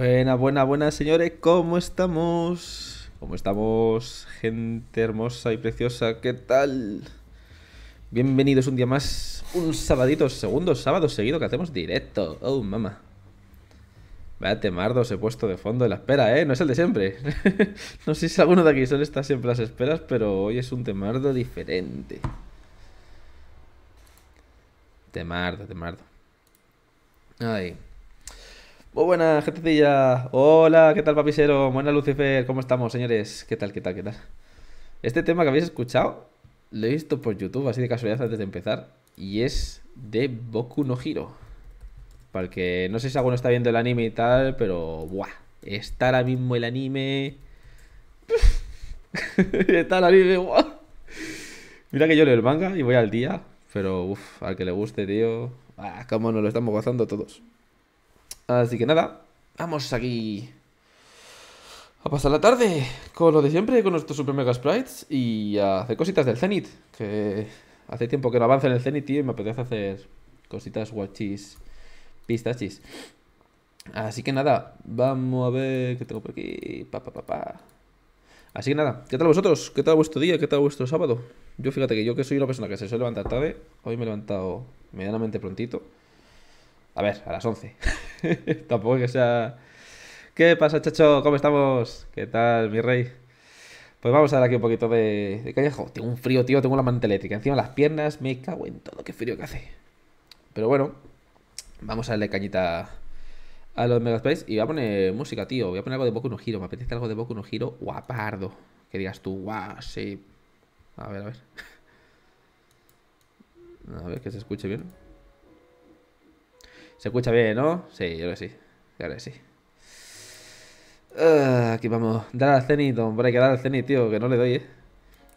Buena, buena, buena, señores. ¿Cómo estamos? ¿Cómo estamos, gente hermosa y preciosa? ¿Qué tal? Bienvenidos un día más. Un sabadito, segundo sábado seguido que hacemos directo. Oh, mamá. Vaya temardos he puesto de fondo de la espera, ¿eh? No es el de siempre. no sé si alguno de aquí son estas siempre las esperas, pero hoy es un temardo diferente. Temardo, temardo. Ay. Muy buena, gentecilla. Hola, ¿qué tal, papisero? Buena, Lucifer. ¿Cómo estamos, señores? ¿Qué tal, qué tal, qué tal? Este tema que habéis escuchado lo he visto por YouTube, así de casualidad antes de empezar. Y es de Boku no Hiro. Para no sé si alguno está viendo el anime y tal, pero ¡buah! Está ahora mismo el anime. está el anime, ¡buah! Mira que yo leo el manga y voy al día. Pero, uff, al que le guste, tío. Ah, cómo nos lo estamos gozando todos. Así que nada, vamos aquí a pasar la tarde con lo de siempre, con nuestros Super Mega Sprites y a hacer cositas del Zenith. Que hace tiempo que no avanza en el Zenith, y me apetece hacer cositas guachis, pistachis. Así que nada, vamos a ver qué tengo por aquí. Pa, pa, pa, pa. Así que nada, ¿qué tal vosotros? ¿Qué tal vuestro día? ¿Qué tal vuestro sábado? Yo fíjate que yo que soy una persona que se suele levantar tarde, hoy me he levantado medianamente prontito. A ver, a las 11. Tampoco que sea... ¿Qué pasa, chacho? ¿Cómo estamos? ¿Qué tal, mi rey? Pues vamos a dar aquí un poquito de, callejo. Tengo un frío, tío, tengo la manta eléctrica. Encima las piernas, me cago en todo, qué frío que hace. Pero bueno, vamos a darle cañita a los Megaspace y voy a poner música, tío. Voy a poner algo de Boku no Hiro. Me apetece algo de Boku no Hiro guapardo. Que digas tú, guau, sí. A ver, a ver. A ver, que se escuche bien. Se escucha bien, ¿no? Sí, yo creo que sí. Yo creo que sí. Ah, aquí vamos. Dar al cenit, hombre, hay que dar al cenit, tío, que no le doy, ¿eh?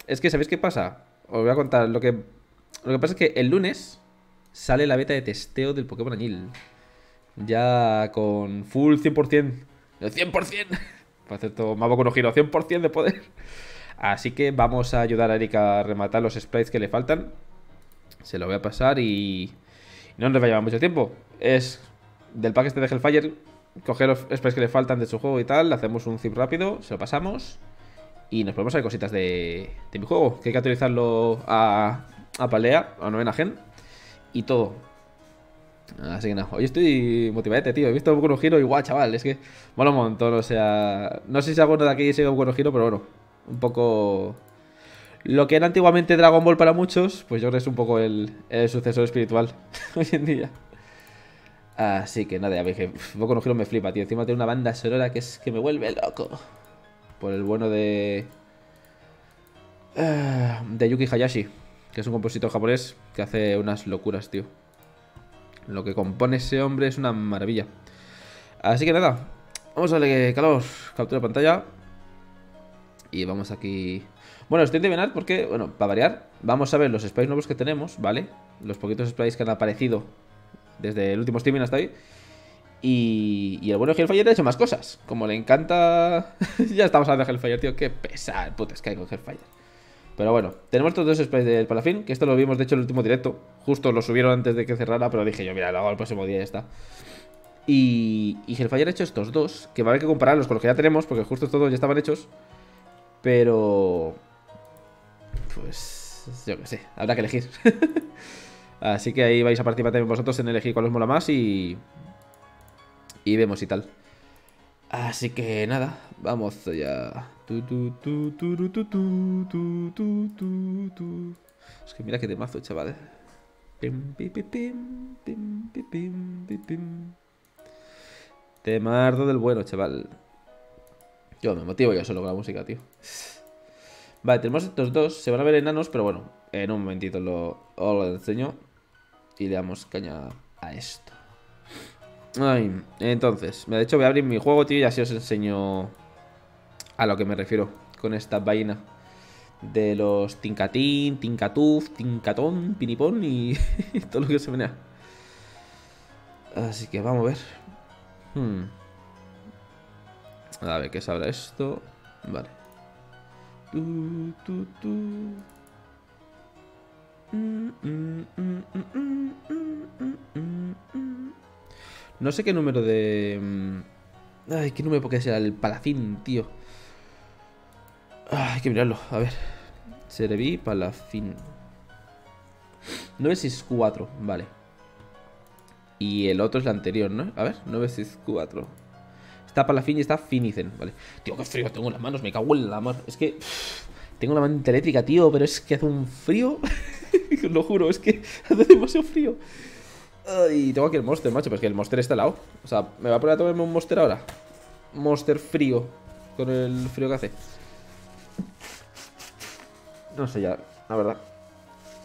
Es que, ¿sabéis qué pasa? Os voy a contar. Lo que, lo que pasa es que el lunes sale la beta de testeo del Pokémon Añil. Ya con full 100%. El 100%. Para hacer todo más con un giro. 100% de poder. Así que vamos a ayudar a Erika a rematar los sprites que le faltan. Se lo voy a pasar y... No nos va a llevar mucho tiempo. Es del pack este de Hellfire. Coger los sprites que le faltan de su juego y tal. Hacemos un zip rápido. Se lo pasamos. Y nos ponemos a ver cositas de, de mi juego. Que hay que actualizarlo a, a Palea, a novena gen. Y todo. Así que nada, hoy estoy motivado, tío. He visto un giro y guau, chaval. Es que mola un montón. O sea, no sé si alguno de aquí sigue un giro, pero bueno, un poco. Lo que era antiguamente Dragon Ball para muchos, pues yo creo que es un poco el, sucesor espiritual hoy en día. Así que nada, ya veis que Boku no Hero me flipa, tío. Encima tiene una banda sonora que es que me vuelve loco. Por el bueno de. eh, de Yuki Hayashi, que es un compositor japonés que hace unas locuras, tío. Lo que compone ese hombre es una maravilla. Así que nada, vamos a darle calor, captura pantalla. Y vamos aquí. Bueno, estoy de venar porque, bueno, para variar, vamos a ver los sprites nuevos que tenemos, ¿vale? Los poquitos sprites que han aparecido desde el último streaming hasta ahí. Y, y el bueno Hellfire ha hecho más cosas. Como le encanta. ya estamos hablando de Hellfire, tío. Qué pesar, puta, es que hay con Hellfire. Pero bueno, tenemos estos dos sprays del Palafin. Que esto lo vimos, de hecho, en el último directo. Justo lo subieron antes de que cerrara. Pero dije yo, mira, lo hago el próximo día y ya está. Y, y Hellfire ha hecho estos dos. Que va a haber que compararlos con los que ya tenemos. Porque justo estos dos ya estaban hechos. Pero. Pues. Yo qué sé, habrá que elegir. Así que ahí vais a participar también vosotros en elegir cuál os mola más y. Y vemos y tal. Así que nada, vamos allá. Es que mira qué temazo, chaval. Pim. Temardo del bueno, chaval. Yo me motivo yo solo con la música, tío. Vale, tenemos estos dos. Se van a ver enanos, pero bueno, en un momentito lo, os lo enseño. Y le damos caña a esto. Ay, entonces, de hecho voy a abrir mi juego, tío, y así os enseño a lo que me refiero con esta vaina de los Tincatín, Tincatuf, Tincatón, Pinipón y todo lo que se menea. Así que vamos a ver. Hmm. A ver qué sabrá esto. Vale. Tu, tu, tu. No sé qué número de... mm, Ay, qué número porque sea el palafín, tío. Ay, hay que mirarlo, a ver. Serví palafín. 964, vale. Y el otro es el anterior, ¿no? A ver, 964. Está Palafín y está Finicen, vale. Tío, qué frío tengo en las manos, me cago en la mar. Es que... tengo la manta eléctrica, tío, pero es que hace un frío. Lo juro, es que hace demasiado frío. Y tengo aquí el monster, macho, pero es que el monster está al lado. O sea, ¿me va a poner a tomarme un monster ahora? Monster frío. Con el frío que hace. No sé ya, la verdad.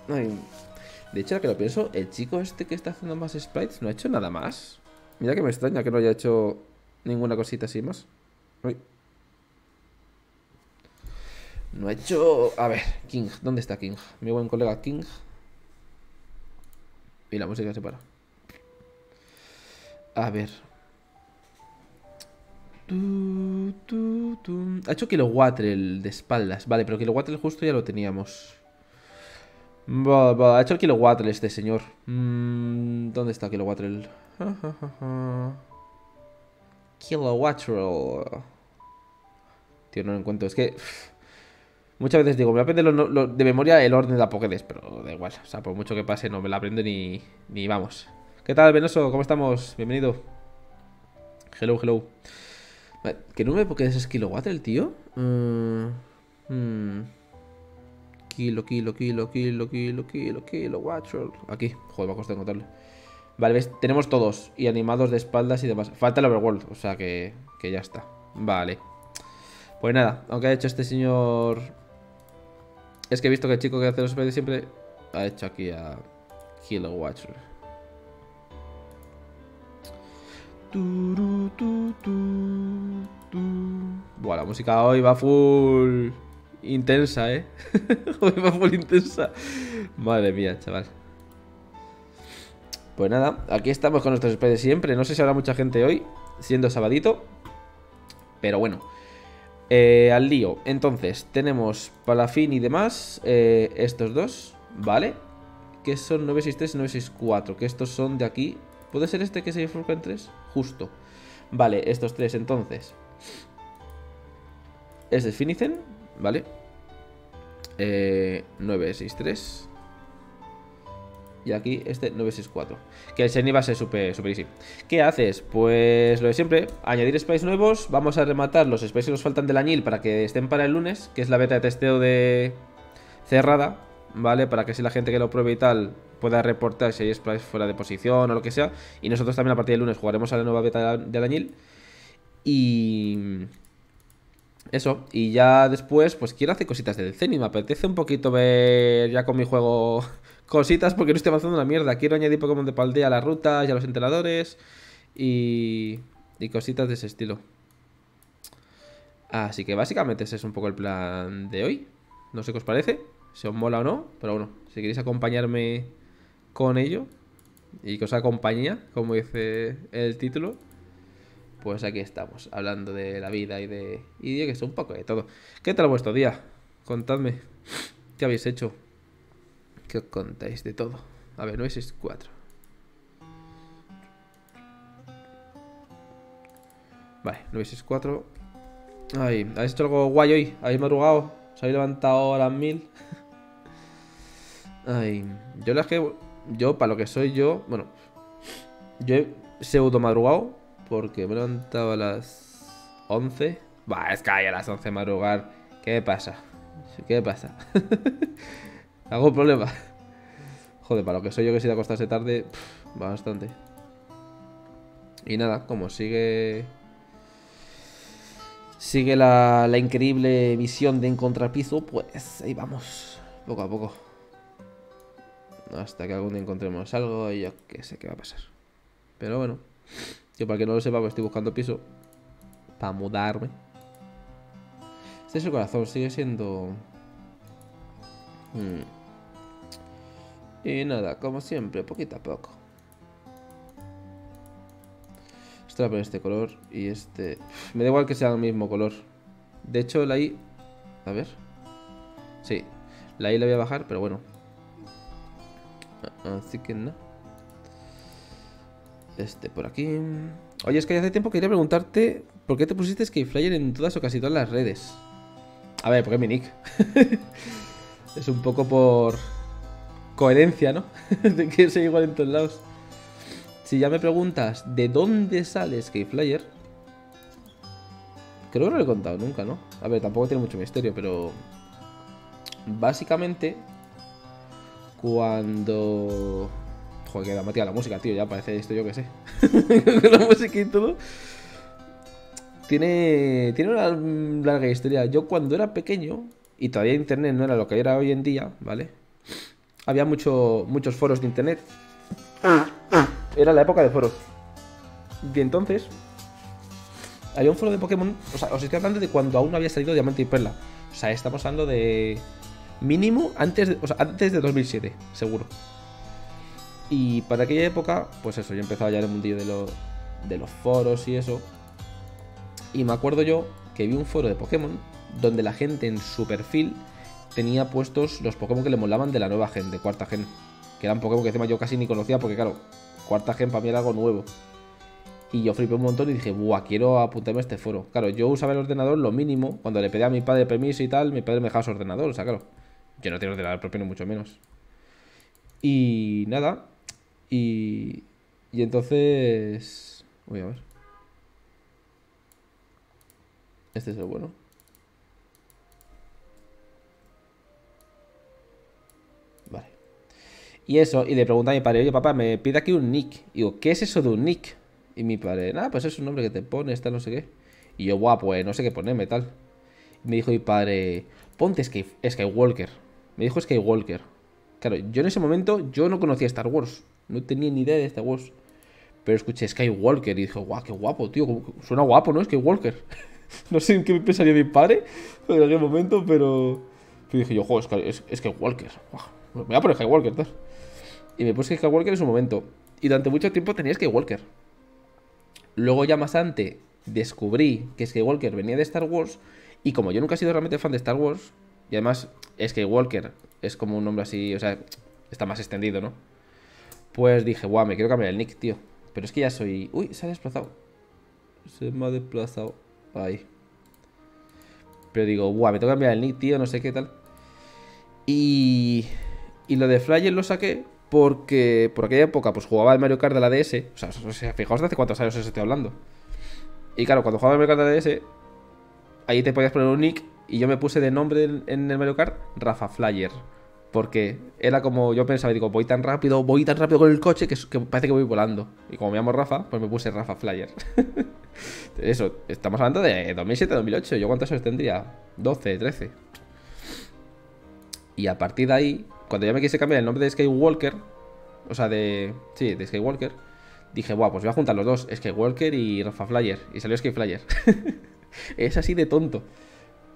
De hecho, ahora que lo pienso, el chico este que está haciendo más sprites no ha hecho nada más. Mira que me extraña que no haya hecho ninguna cosita así más. No ha hecho... A ver, King. ¿Dónde está King? Mi buen colega King. Y la música se para. A ver. Ha hecho Kilowatt el de espaldas. Vale, pero Kilowatt el justo ya lo teníamos. Va, va, ha hecho el kilowatt este señor. Mm, ¿Dónde está kilowatt el? Kilowatt Tío, no lo encuentro. Es que muchas veces digo, me aprende de memoria el orden de la Pokédex, pero da igual. O sea, por mucho que pase, no me la aprende ni, ni vamos. ¿Qué tal, Venoso? ¿Cómo estamos? Bienvenido. Hello, hello. ¿Qué número de Pokédex es kilowatt el tío? Mm, hmm. Kilo, kilo, kilo, kilo, kilo, kilo, kilo, Watcher. Aquí, joder, va a costar encontrarle. Vale, ¿ves? tenemos todos. Y animados de espaldas y demás. Falta el overworld, o sea que, que ya está. Vale. Pues nada, aunque ha hecho este señor... Es que he visto que el chico que hace los de siempre ha hecho aquí a Kilo Watcher. Buah, la música hoy va full. Intensa, ¿eh? va full intensa. Madre mía, chaval. Pues nada, aquí estamos con nuestros de siempre. No sé si habrá mucha gente hoy, siendo sabadito. Pero bueno. Eh, al lío. Entonces, tenemos Palafín y demás. Eh, estos dos, ¿vale? Que son 963 y 964. Que estos son de aquí. ¿Puede ser este que se bifurca en tres? Justo. Vale, estos tres entonces. Este es Finicen, ¿vale? Eh, 963. Y aquí este 964. Que el Shiny va a ser súper super easy. ¿Qué haces? Pues lo de siempre, añadir sprays nuevos. Vamos a rematar los sprays que nos faltan del añil para que estén para el lunes, que es la beta de testeo de cerrada, ¿vale? Para que si la gente que lo pruebe y tal pueda reportar si hay sprays fuera de posición o lo que sea. Y nosotros también a partir del lunes jugaremos a la nueva beta del añil. Y eso, y ya después, pues quiero hacer cositas del Zenny. Me apetece un poquito ver ya con mi juego cositas porque no estoy avanzando la mierda. Quiero añadir Pokémon de Paldea a las rutas y a los enteradores. Y, y cositas de ese estilo. Así que básicamente ese es un poco el plan de hoy. No sé qué os parece, si os mola o no, pero bueno, si queréis acompañarme con ello y que os acompañe, como dice el título, pues aquí estamos, hablando de la vida y de. Y de que es un poco de todo. ¿Qué tal vuestro día? Contadme. ¿Qué habéis hecho? ¿Qué contáis de todo? A ver, 964. Vale, 964. Ay, ¿habéis hecho algo guay hoy? ¿Habéis madrugado? ¿Os habéis levantado a las mil? Ay, yo las que. Yo, para lo que soy yo, bueno. Yo he pseudo madrugado porque me he levantado a las 11. Va, es que hay a las 11 madrugar. ¿Qué pasa? ¿Qué pasa? ¿Algún problema? Joder, para lo que soy yo que si de acostarse tarde, bastante. Y nada, como sigue... Sigue la, increíble misión de encontrar piso, pues ahí vamos, poco a poco. Hasta que algún día encontremos algo y yo qué sé qué va a pasar. Pero bueno. Que para que no lo sepa, pues estoy buscando piso. Para mudarme. Este es el corazón, sigue siendo... Hmm. Y nada, como siempre, poquito a poco. Esto voy este color y este... Me da igual que sea el mismo color. De hecho, la I... A ver. Sí, la I la voy a bajar, pero bueno. Así que no. Este por aquí. Oye, es que hace tiempo quería preguntarte por qué te pusiste Skyflyer en todas o casi todas las redes. A ver, porque es mi nick. es un poco por coherencia, ¿no? de que sea igual en todos lados. Si ya me preguntas de dónde sale Skyflyer, creo que no lo he contado nunca, ¿no? A ver, tampoco tiene mucho misterio, pero básicamente cuando Joder, que dramática la música, tío. Ya parece esto, yo que sé. la música y todo. Tiene, tiene una larga historia. Yo cuando era pequeño, y todavía internet no era lo que era hoy en día, ¿vale? Había mucho, muchos foros de internet. Era la época de foros. Y entonces, había un foro de Pokémon. O sea, os estoy hablando de cuando aún no había salido Diamante y Perla. O sea, estamos hablando de. Mínimo antes de, o sea, antes de 2007, seguro. Y para aquella época, pues eso, yo empezaba ya en el mundillo de, de los foros y eso. Y me acuerdo yo que vi un foro de Pokémon donde la gente en su perfil tenía puestos los Pokémon que le molaban de la nueva gen, de cuarta gen. Que eran Pokémon que encima yo casi ni conocía porque, claro, cuarta gen para mí era algo nuevo. Y yo flipé un montón y dije, buah, quiero apuntarme a este foro. Claro, yo usaba el ordenador lo mínimo. Cuando le pedí a mi padre permiso y tal, mi padre me dejaba su ordenador. O sea, claro, yo no tengo ordenador propio ni mucho menos. Y nada, y, y entonces... Voy a ver. Este es el bueno. Y eso, y le pregunta a mi padre, oye papá, me pide aquí un nick. Y digo, ¿qué es eso de un nick? Y mi padre, nada, pues es un nombre que te pone, tal, no sé qué. Y yo, guau, pues no sé qué ponerme, tal. Y me dijo mi padre, ponte Skywalker. Me dijo Skywalker. Claro, yo en ese momento, yo no conocía Star Wars. No tenía ni idea de Star Wars. Pero escuché Skywalker y dije, guau, qué guapo, tío. Suena guapo, ¿no? Skywalker. no sé en qué pensaría mi padre en aquel momento, pero... Pero dije yo, joder, es, Skywalker. me voy a poner Skywalker, tal. Y me puse Skywalker en su momento. Y durante mucho tiempo tenía Skywalker. Luego ya más antes descubrí que Skywalker venía de Star Wars. Y como yo nunca he sido realmente fan de Star Wars, y además Skywalker es como un nombre así, o sea, está más extendido, ¿no? Pues dije, guau, me quiero cambiar el nick, tío. Pero es que ya soy... Uy, se ha desplazado. Se me ha desplazado. Ahí. Pero digo, guau, me tengo que cambiar el nick, tío, no sé qué tal. Y... Y lo de Flyer lo saqué porque por aquella época pues jugaba el Mario Kart de la DS. O sea, fijaos de hace cuántos años os estoy hablando. Y claro, cuando jugaba el Mario Kart de la DS, ahí te podías poner un nick y yo me puse de nombre en el Mario Kart Rafa Flyer. Porque era como yo pensaba, digo, voy tan rápido, voy tan rápido con el coche que, parece que voy volando. Y como me llamo Rafa, pues me puse Rafa Flyer. Eso, estamos hablando de 2007-2008. ¿Yo cuántos años tendría? 12, 13. Y a partir de ahí, cuando ya me quise cambiar el nombre de Skywalker, o sea, de. Sí, de Skywalker, dije, guau, pues voy a juntar los dos, Skywalker y Rafa Flyer. Y salió Skyflyer. es así de tonto.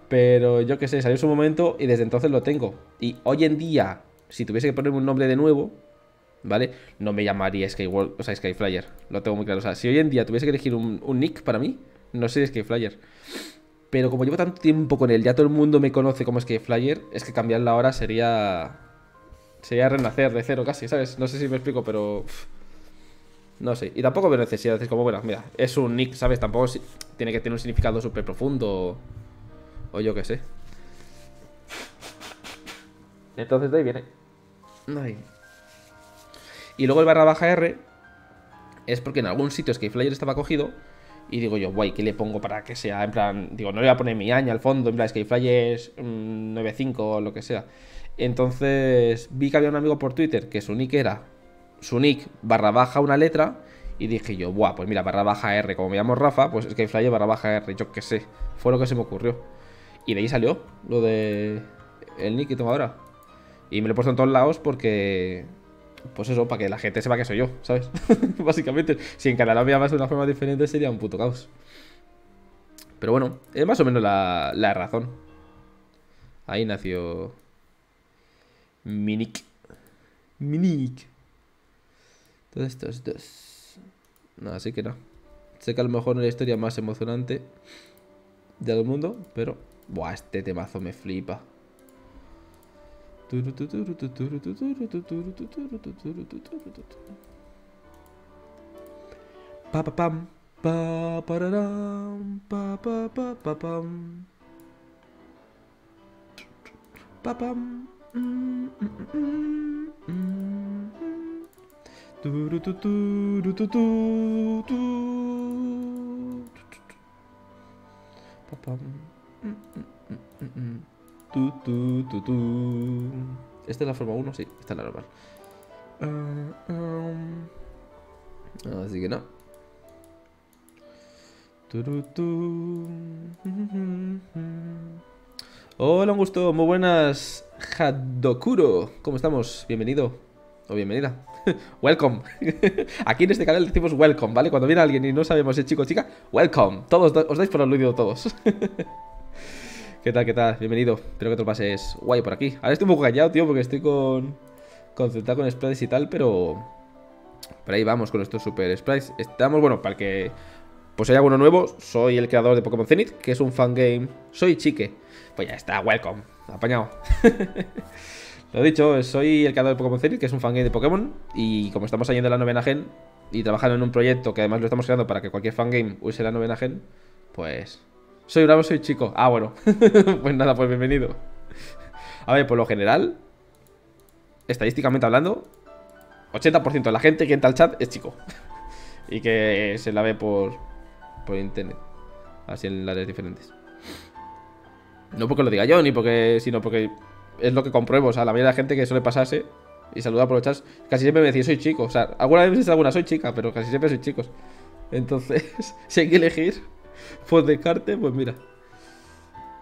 Pero yo qué sé, salió su momento y desde entonces lo tengo. Y hoy en día, si tuviese que ponerme un nombre de nuevo, ¿vale? No me llamaría Skywalker, o sea, Skyflyer. Lo tengo muy claro. O sea, si hoy en día tuviese que elegir un, nick para mí, no sería Skyflyer. Pero como llevo tanto tiempo con él, ya todo el mundo me conoce como Skyflyer, es que cambiarla ahora sería. Sería renacer de cero casi, ¿sabes? No sé si me explico, pero. No sé. Y tampoco veo necesidad. Es como, bueno, mira, es un nick, ¿sabes? Tampoco tiene que tener un significado súper profundo. O yo qué sé. Entonces de ahí viene. Y luego el barra baja R es porque en algún sitio Skyflyer estaba cogido. Y digo yo, guay, ¿qué le pongo para que sea? En plan, digo, no le voy a poner mi año al fondo, en plan Skyflyer 9.5 o lo que sea. Entonces vi que había un amigo por Twitter que su nick era su nick barra baja una letra. Y dije yo, buah, pues mira, barra baja R, como me llamo Rafa, pues Skyflyer barra baja R, yo qué sé. Fue lo que se me ocurrió. Y de ahí salió lo de el nick que tengo ahora. Y me lo he puesto en todos lados porque... Pues eso, para que la gente sepa que soy yo, ¿sabes? Básicamente, si en cada lado me llamas de una forma diferente sería un puto caos. Pero bueno, es más o menos la, la razón. Ahí nació... Mi nick. Mi nick. Todo esto es dos. No, así que no. Sé que a lo mejor no es la historia más emocionante del mundo, pero Buah, este temazo me flipa. Pa, pa, pam, Pa, pararam, pa, pa, pa, pa, pam. Pa, pam. ¿Esta es la forma 1? Sí, esta es la normal. Ah. Así que no. Hola, un gusto, muy buenas. Hadokuro, ¿cómo estamos? Bienvenido o bienvenida. welcome. Aquí en este canal decimos welcome, ¿vale? Cuando viene alguien y no sabemos si es chico o chica, welcome. Todos os dais por aludido todos. ¿Qué tal, qué tal? Bienvenido. Espero que te lo pases guay por aquí. Ahora estoy un poco callado, tío, porque estoy con... Concentrado con sprites y tal, pero... Por ahí vamos con estos super sprites. Estamos, bueno, para que... Pues hay alguno nuevo, soy el creador de Pokémon Zenith, que es un fangame. Soy chique. Pues ya está, welcome. Apañado. Lo dicho, soy el creador de Pokémon Zenith, que es un fangame de Pokémon. Y como estamos saliendo de la novena gen y trabajando en un proyecto que además lo estamos creando para que cualquier fangame use la novena gen, pues. Soy bravo, soy chico. Ah, bueno. pues nada, pues bienvenido. A ver, por lo general, estadísticamente hablando, 80% de la gente que entra al chat es chico. y que se la ve por, por internet. Así en las diferentes. No porque lo diga yo, ni porque. sino porque es lo que compruebo. O sea, la mayoría de la gente que suele pasarse y saludar por los chats, casi siempre me decía soy chico. O sea, alguna vez alguna soy chica, pero casi siempre soy chicos. Entonces, si hay que elegir por descarte, pues mira.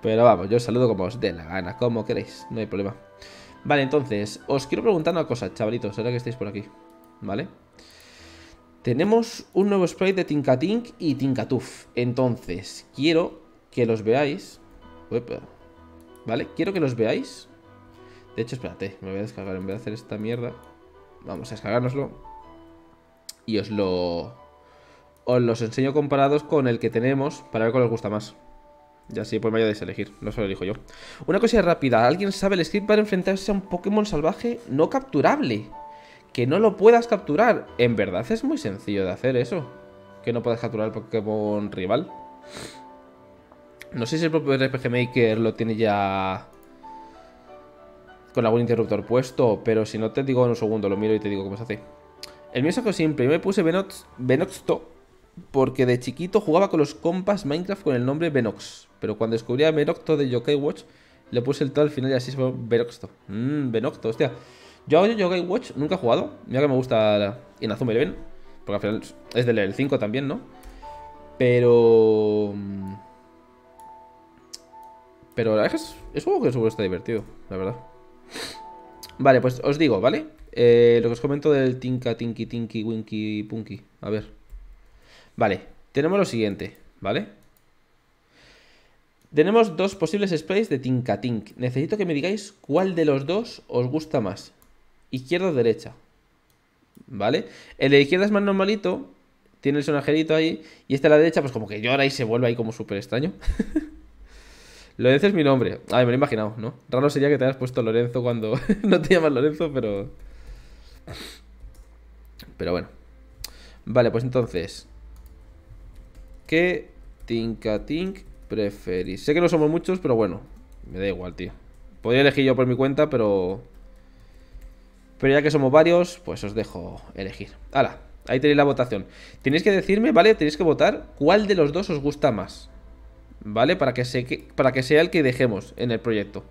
Pero vamos, yo os saludo como os dé la gana, como queréis, no hay problema. Vale, entonces, os quiero preguntar una cosa, chavalitos, ahora que estáis por aquí. ¿Vale? Tenemos un nuevo spray de Tinkatink y Tinkatuf. Entonces, quiero que los veáis. ¿Vale? Quiero que los veáis. De hecho, espérate, me voy a descargar en vez de hacer esta mierda. Vamos a descargárnoslo. Y os lo... Os los enseño comparados con el que tenemos para ver cuál os gusta más. Ya así pues me ayudáis a elegir, no solo elijo yo. Una cosa rápida, ¿alguien sabe el script para enfrentarse a un Pokémon salvaje no capturable? Que no lo puedas capturar. En verdad es muy sencillo de hacer eso. Que no puedas capturar Pokémon rival. No sé si el propio RPG Maker lo tiene ya con algún interruptor puesto, pero si no te digo en un segundo, lo miro y te digo cómo se hace. El mío es algo simple, yo me puse Venox, Venoxto porque de chiquito jugaba con los compas Minecraft con el nombre Venox, pero cuando descubrí a Venoxto de Yokai Watch, le puse el todo al final y así se fue Venoxto. Mmm, Venoxto, hostia. Yo a Yokai Watch nunca he jugado, mira que me gusta Inazuma Eleven, porque al final es del level 5 también, ¿no? Pero... Pero la es, es un juego que está divertido, la verdad. Vale, pues os digo, ¿vale? Eh, lo que os comento del Tinka, Tinky, Tinky, Winky, Punky. A ver. Vale, tenemos lo siguiente, ¿vale? Tenemos dos posibles sprays de Tinka Tink. Necesito que me digáis cuál de los dos os gusta más. Izquierda o derecha. ¿Vale? El de izquierda es más normalito. Tiene el sonajerito ahí. Y este a la derecha, pues como que llora y se vuelve ahí como súper extraño. Lorenzo es mi nombre. Ay, me lo he imaginado, ¿no? Raro sería que te hayas puesto Lorenzo cuando no te llamas Lorenzo, pero... Pero bueno. Vale, pues entonces... ¿Qué Tinka Tink preferís? Sé que no somos muchos, pero bueno. Me da igual, tío. Podría elegir yo por mi cuenta, pero... Pero ya que somos varios, pues os dejo elegir. ¡Hala! Ahí tenéis la votación. Tenéis que decirme, ¿vale? Tenéis que votar cuál de los dos os gusta más. ¿Vale? Para que, sea el que dejemos en el proyecto.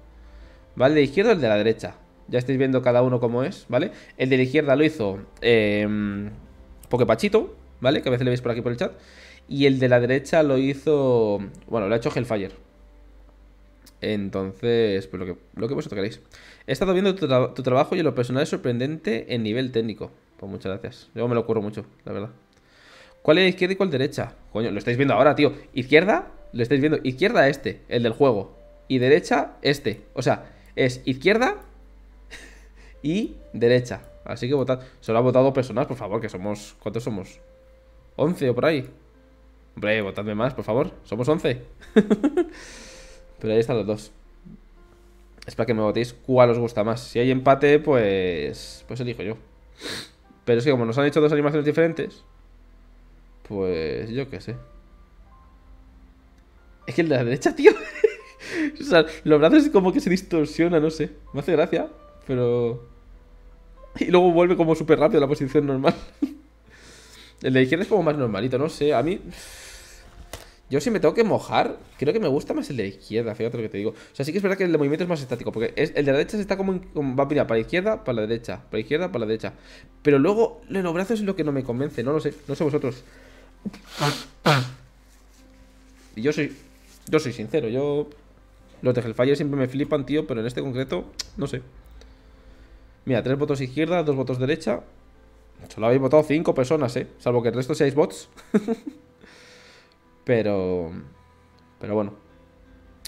¿Vale? De izquierda o el de la derecha. Ya estáis viendo cada uno cómo es, ¿vale? El de la izquierda lo hizo eh, Pokepachito, ¿vale? Que a veces le veis por aquí por el chat. Y el de la derecha lo hizo... Bueno, lo ha hecho Hellfire. Entonces, pues lo que, lo que vosotros queréis. He estado viendo tu, trabajo y lo personal es sorprendente en nivel técnico. Pues muchas gracias. Yo me lo ocurro mucho, la verdad. ¿Cuál es la izquierda y cuál derecha? Coño, lo estáis viendo ahora, tío. Izquierda, lo estáis viendo. Izquierda este, el del juego. Y derecha este. O sea, es izquierda y derecha. Así que votad. Solo ha votado personas, por favor, que somos... ¿Cuántos somos? ¿11 o por ahí? Hombre, votadme más, por favor. Somos 11. Pero ahí están los dos. Es para que me votéis cuál os gusta más. Si hay empate, pues... Pues elijo yo. Pero es que como nos han hecho dos animaciones diferentes... Pues yo qué sé. Es que el de la derecha, tío. o sea, los brazos como que se distorsiona, no sé. Me hace gracia, pero... Y luego vuelve como súper rápido a la posición normal. el de izquierda es como más normalito, no sé. A mí... Yo si me tengo que mojar, creo que me gusta más el de la izquierda, fíjate lo que te digo. O sea, sí que es verdad que el de movimiento es más estático, porque el de la derecha se está como, va a mirar para la izquierda, para la derecha, para la izquierda, para la derecha. Pero luego, en los brazos es lo que no me convence, no lo sé, no sé vosotros. Y yo soy, yo soy sincero, yo... Los de Hellfire siempre me flipan, tío, pero en este concreto, no sé. Mira, tres votos izquierda, dos votos derecha. Solo habéis votado cinco personas, ¿eh? Salvo que el resto seáis bots. Pero... Pero bueno.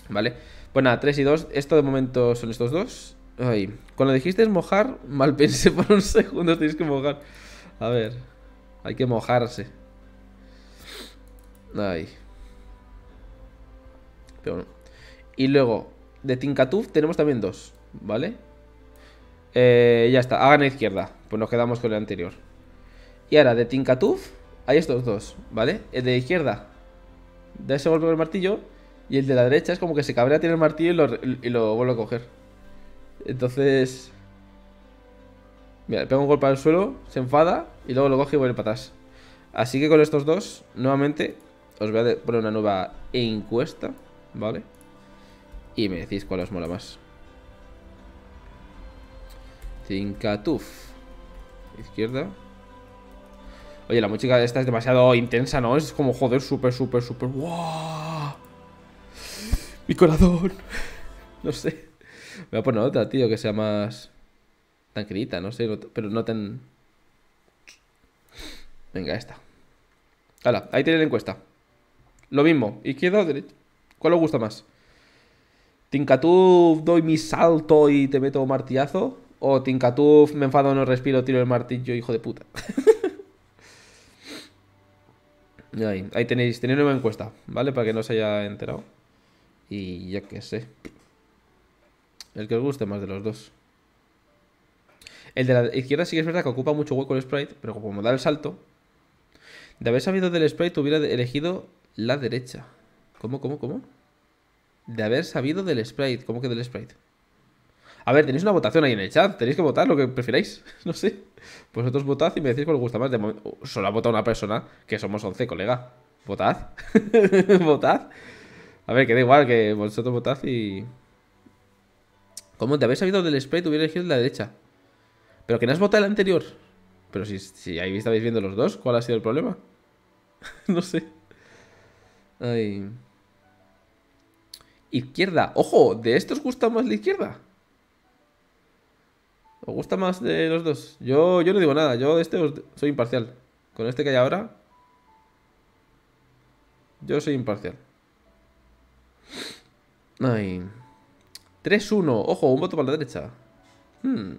¿Vale? Pues nada, 3 y 2. Esto de momento son estos dos. Ay. Cuando dijiste mojar, mal pensé por un segundo. Tenéis que mojar. A ver. Hay que mojarse. Ay. Pero bueno. Y luego, de Tinkatuf tenemos también dos. ¿Vale? Eh, ya está. Hagan a izquierda. Pues nos quedamos con el anterior. Y ahora, de Tinkatuf, hay estos dos. ¿Vale? El de izquierda da ese golpe con el martillo y el de la derecha es como que se cabrea, tiene el martillo y lo, vuelve a coger. Entonces... Mira, le pega un golpe al suelo, se enfada y luego lo coge y vuelve para atrás. Así que con estos dos, nuevamente, os voy a poner una nueva encuesta, ¿vale? Y me decís cuál os mola más. Tinkatuf. Izquierda. Oye, la música esta es demasiado intensa, ¿no? Es como, joder, súper, súper, súper... ¡Wow! Mi corazón. No sé. Voy a poner otra, tío, que sea más... Tranquilita, no sé, pero no tan... Venga, esta. Hala, ahí tiene la encuesta. Lo mismo, izquierda o derecha. ¿Cuál os gusta más? ¿Tincatuf doy mi salto y te meto martillazo? ¿O Tincatuf me enfado, no respiro, tiro el martillo, hijo de puta? Ahí, tenéis, tenéis una encuesta, ¿vale? Para que no se haya enterado. Y ya que sé. El que os guste más de los dos. El de la izquierda sí que es verdad que ocupa mucho hueco el sprite, pero como da el salto. De haber sabido del sprite hubiera elegido la derecha. ¿Cómo, cómo, cómo? De haber sabido del sprite. ¿Cómo que del sprite? A ver, tenéis una votación ahí en el chat. Tenéis que votar lo que prefiráis. No sé. Vosotros votad y me decís cuál os gusta más. Solo ha votado una persona, que somos 11, colega. Votad. votad. A ver, que da igual, que vosotros votad y... ¿Cómo? ¿Te habéis sabido del spray? Hubiera elegido la derecha. Pero que no has votado el anterior. Pero si, si ahí estabais viendo los dos, ¿cuál ha sido el problema? no sé. Ay. Izquierda. Ojo, ¿de estos gusta más la izquierda? ¿Os gusta más de los dos? Yo, yo no digo nada, yo de este soy imparcial. Con este que hay ahora, yo soy imparcial. Ay. 3-1. Ojo, un voto para la derecha. Hmm.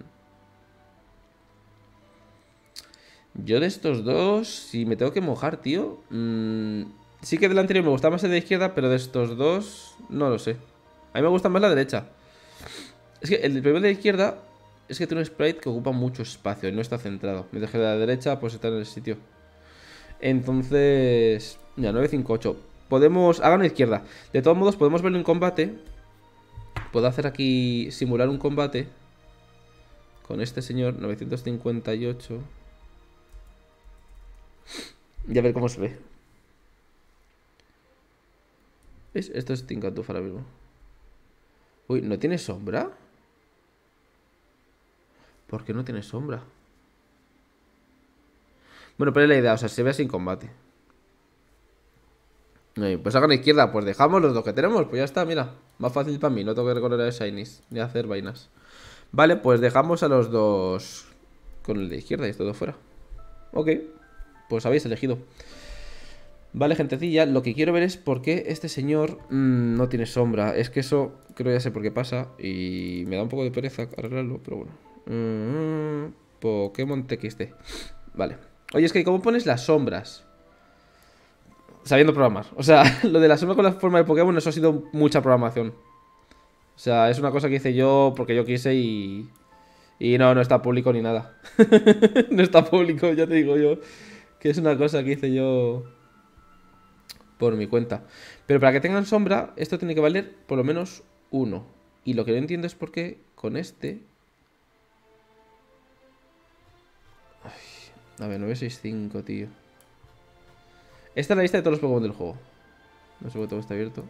Yo de estos dos, si me tengo que mojar, tío. Mmm, sí que del anterior me gusta más el de izquierda, pero de estos dos, no lo sé. A mí me gusta más la derecha. Es que el primero de izquierda es que tiene un sprite que ocupa mucho espacio y no está centrado. Me dejé de la derecha, pues está en el sitio. Entonces, ya, 958. Podemos, hagan a izquierda. De todos modos, podemos verlo en combate. Puedo hacer aquí, simular un combate. Con este señor, 958. Y a ver cómo se ve. ¿Ves? Esto es Tinkatuf ahora mismo. Uy, ¿no tiene sombra? ¿Por qué no tiene sombra? Bueno, pero es la idea, o sea, se ve sin combate. pues hagan izquierda, pues dejamos los dos que tenemos, pues ya está, mira. Más fácil para mí, no tengo que recorrer a Shinies ni hacer vainas. Vale, pues dejamos a los dos con el de izquierda y esto de fuera. Ok, pues habéis elegido. Vale, gentecilla, lo que quiero ver es por qué este señor mm, no tiene sombra. Es que eso creo ya sé por qué pasa y me da un poco de pereza arreglarlo, pero bueno. Mm, Pokémon TXT. Vale. Oye, es que ¿cómo pones las sombras? Sabiendo programar. O sea, lo de la sombra con la forma de Pokémon, eso ha sido mucha programación. O sea, es una cosa que hice yo porque yo quise y... Y no, no está público ni nada. no está público, ya te digo yo. que es una cosa que hice yo por mi cuenta. Pero para que tengan sombra, esto tiene que valer por lo menos uno. Y lo que no entiendo es por qué con este... a ver, 965, tío. Esta es la lista de todos los Pokémon del juego. No sé por todo está abierto.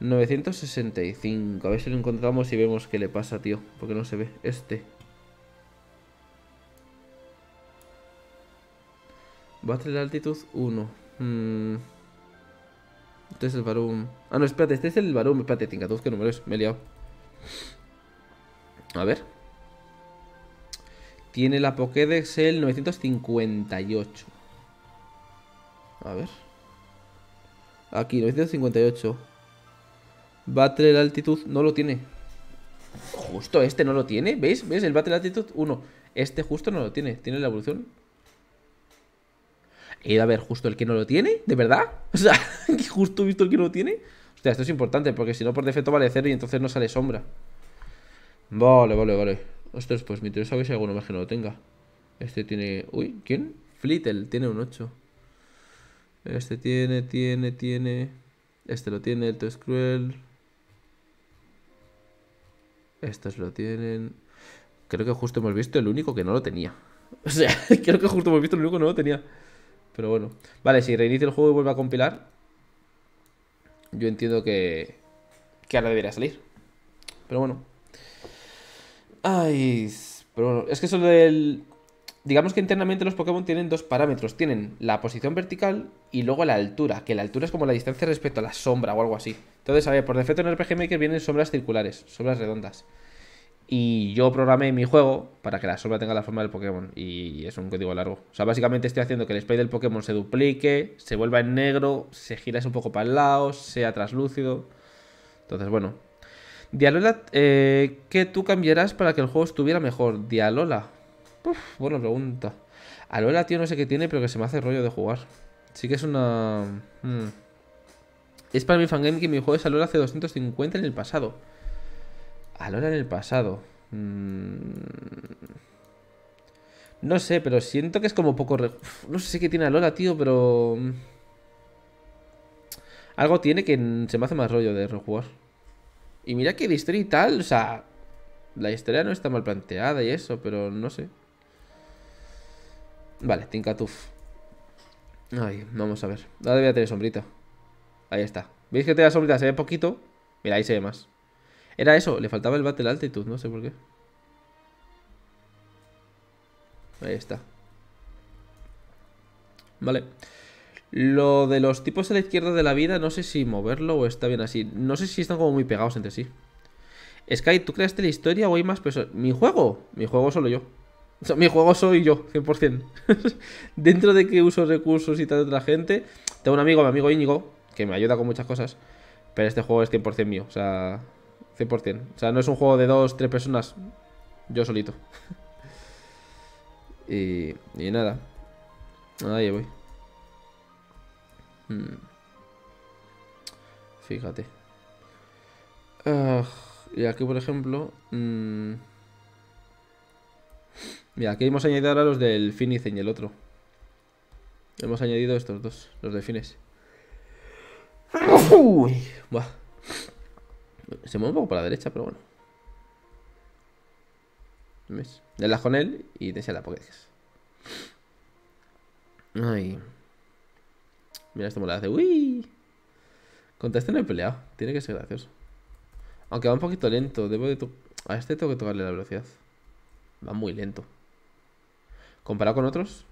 965. A ver si lo encontramos y vemos qué le pasa, tío. Porque no se ve. Este. Battle de altitud 1. Hmm. Este es el Barum. Ah, no, espérate. Este es el Barum. Espérate, Tinkatuz, ¿qué número es? Me he liado. A ver. Tiene la Pokédex el 958. A ver. Aquí, 958. Battle Altitud no lo tiene. Justo este no lo tiene. ¿Veis? ¿Ves? El Battle Altitud 1. Este justo no lo tiene. Tiene la evolución. He ido a ver justo el que no lo tiene. ¿De verdad? O sea, justo he visto el que no lo tiene. Hostia, esto es importante porque si no por defecto vale cero y entonces no sale sombra. Vale, vale, vale. Ostras, pues me interesa ver si alguno más que no lo tenga. Este tiene... Uy, ¿quién? Flittle, tiene un 8. Este tiene, tiene, tiene... Este lo tiene, esto es cruel. Estos lo tienen. Creo que justo hemos visto el único que no lo tenía. O sea, creo que justo hemos visto el único que no lo tenía. Pero bueno. Vale, si reinicio el juego y vuelve a compilar. Yo entiendo que. Que ahora debería salir. Pero bueno. Ay. Pero bueno, es que eso del. Digamos que internamente los Pokémon tienen dos parámetros. Tienen la posición vertical y luego la altura. Que la altura es como la distancia respecto a la sombra o algo así. Entonces, a ver, por defecto en RPG Maker vienen sombras circulares, sombras redondas. Y yo programé mi juego para que la sombra tenga la forma del Pokémon. Y es un código largo. O sea, básicamente estoy haciendo que el spray del Pokémon se duplique, se vuelva en negro, se gira un poco para el lado, sea translúcido. Entonces, bueno. Dialola, eh, ¿qué tú cambiarás para que el juego estuviera mejor? Dialola. Uf, buena pregunta. Alola, tío, no sé qué tiene, pero que se me hace rollo de jugar. Sí que es una... Hmm. Es para mi fangame que mi juego es Alola hace 250 en el pasado. Alola en el pasado. Mm. No sé, pero siento que es como poco... No sé qué tiene Alola, tío, pero... Mm. Algo tiene que se me hace más rollo de rejugar. Y mira que de historia y tal, o sea... La historia no está mal planteada y eso, pero no sé. Vale, Tinkatuf. Ay, vamos a ver. Ahora debería tener sombrita. Ahí está. ¿Veis que la sombrita? Se ve poquito. Mira, ahí se ve más. Era eso, le faltaba el Battle Altitude, no sé por qué. Ahí está. Vale. Lo de los tipos a la izquierda de la vida, no sé si moverlo o está bien así. No sé si están como muy pegados entre sí. Sky, ¿tú creaste la historia o hay más personas? ¿Mi juego? Mi juego solo yo. mi juego soy yo, 100%. Dentro de que uso recursos y tal de otra gente, tengo un amigo, mi amigo Íñigo, que me ayuda con muchas cosas. Pero este juego es 100% mío, o sea, 100%. O sea, no es un juego de dos, tres personas, yo solito. y, y nada. Ahí voy. Hmm. Fíjate. Ah, y aquí, por ejemplo... Mmm, Mira, aquí hemos añadido ahora los del Finicen y el otro. Hemos añadido estos dos, los de Fines. Se mueve un poco para la derecha, pero bueno. ¿Ves? De la con él y desea la Pokédex. Ay. Mira, esto me la hace. Uy. Contra este no peleado. Tiene que ser gracioso. Aunque va un poquito lento. Debo de A este tengo que tocarle la velocidad. Va muy lento. Comparado con otros.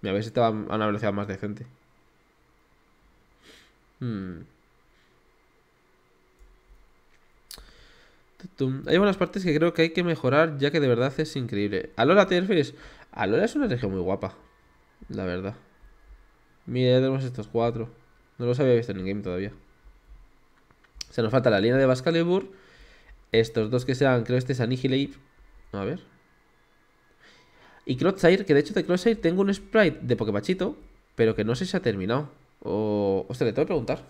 Mira, a ver si estaba a una velocidad más decente. Hmm. Hay algunas partes que creo que hay que mejorar, ya que de verdad es increíble. ¿Alola te refieres? Alola es una región muy guapa, la verdad. Mira, ya tenemos estos cuatro. No los había visto en el game todavía. Se nos falta la línea de Bascalibur. Estos dos que sean, creo este es Annihilate. A ver. Y Crosshair, que de hecho de Crosshair tengo un sprite de Poképachito, pero que no sé si ha terminado. O. Hostia, le tengo que preguntar.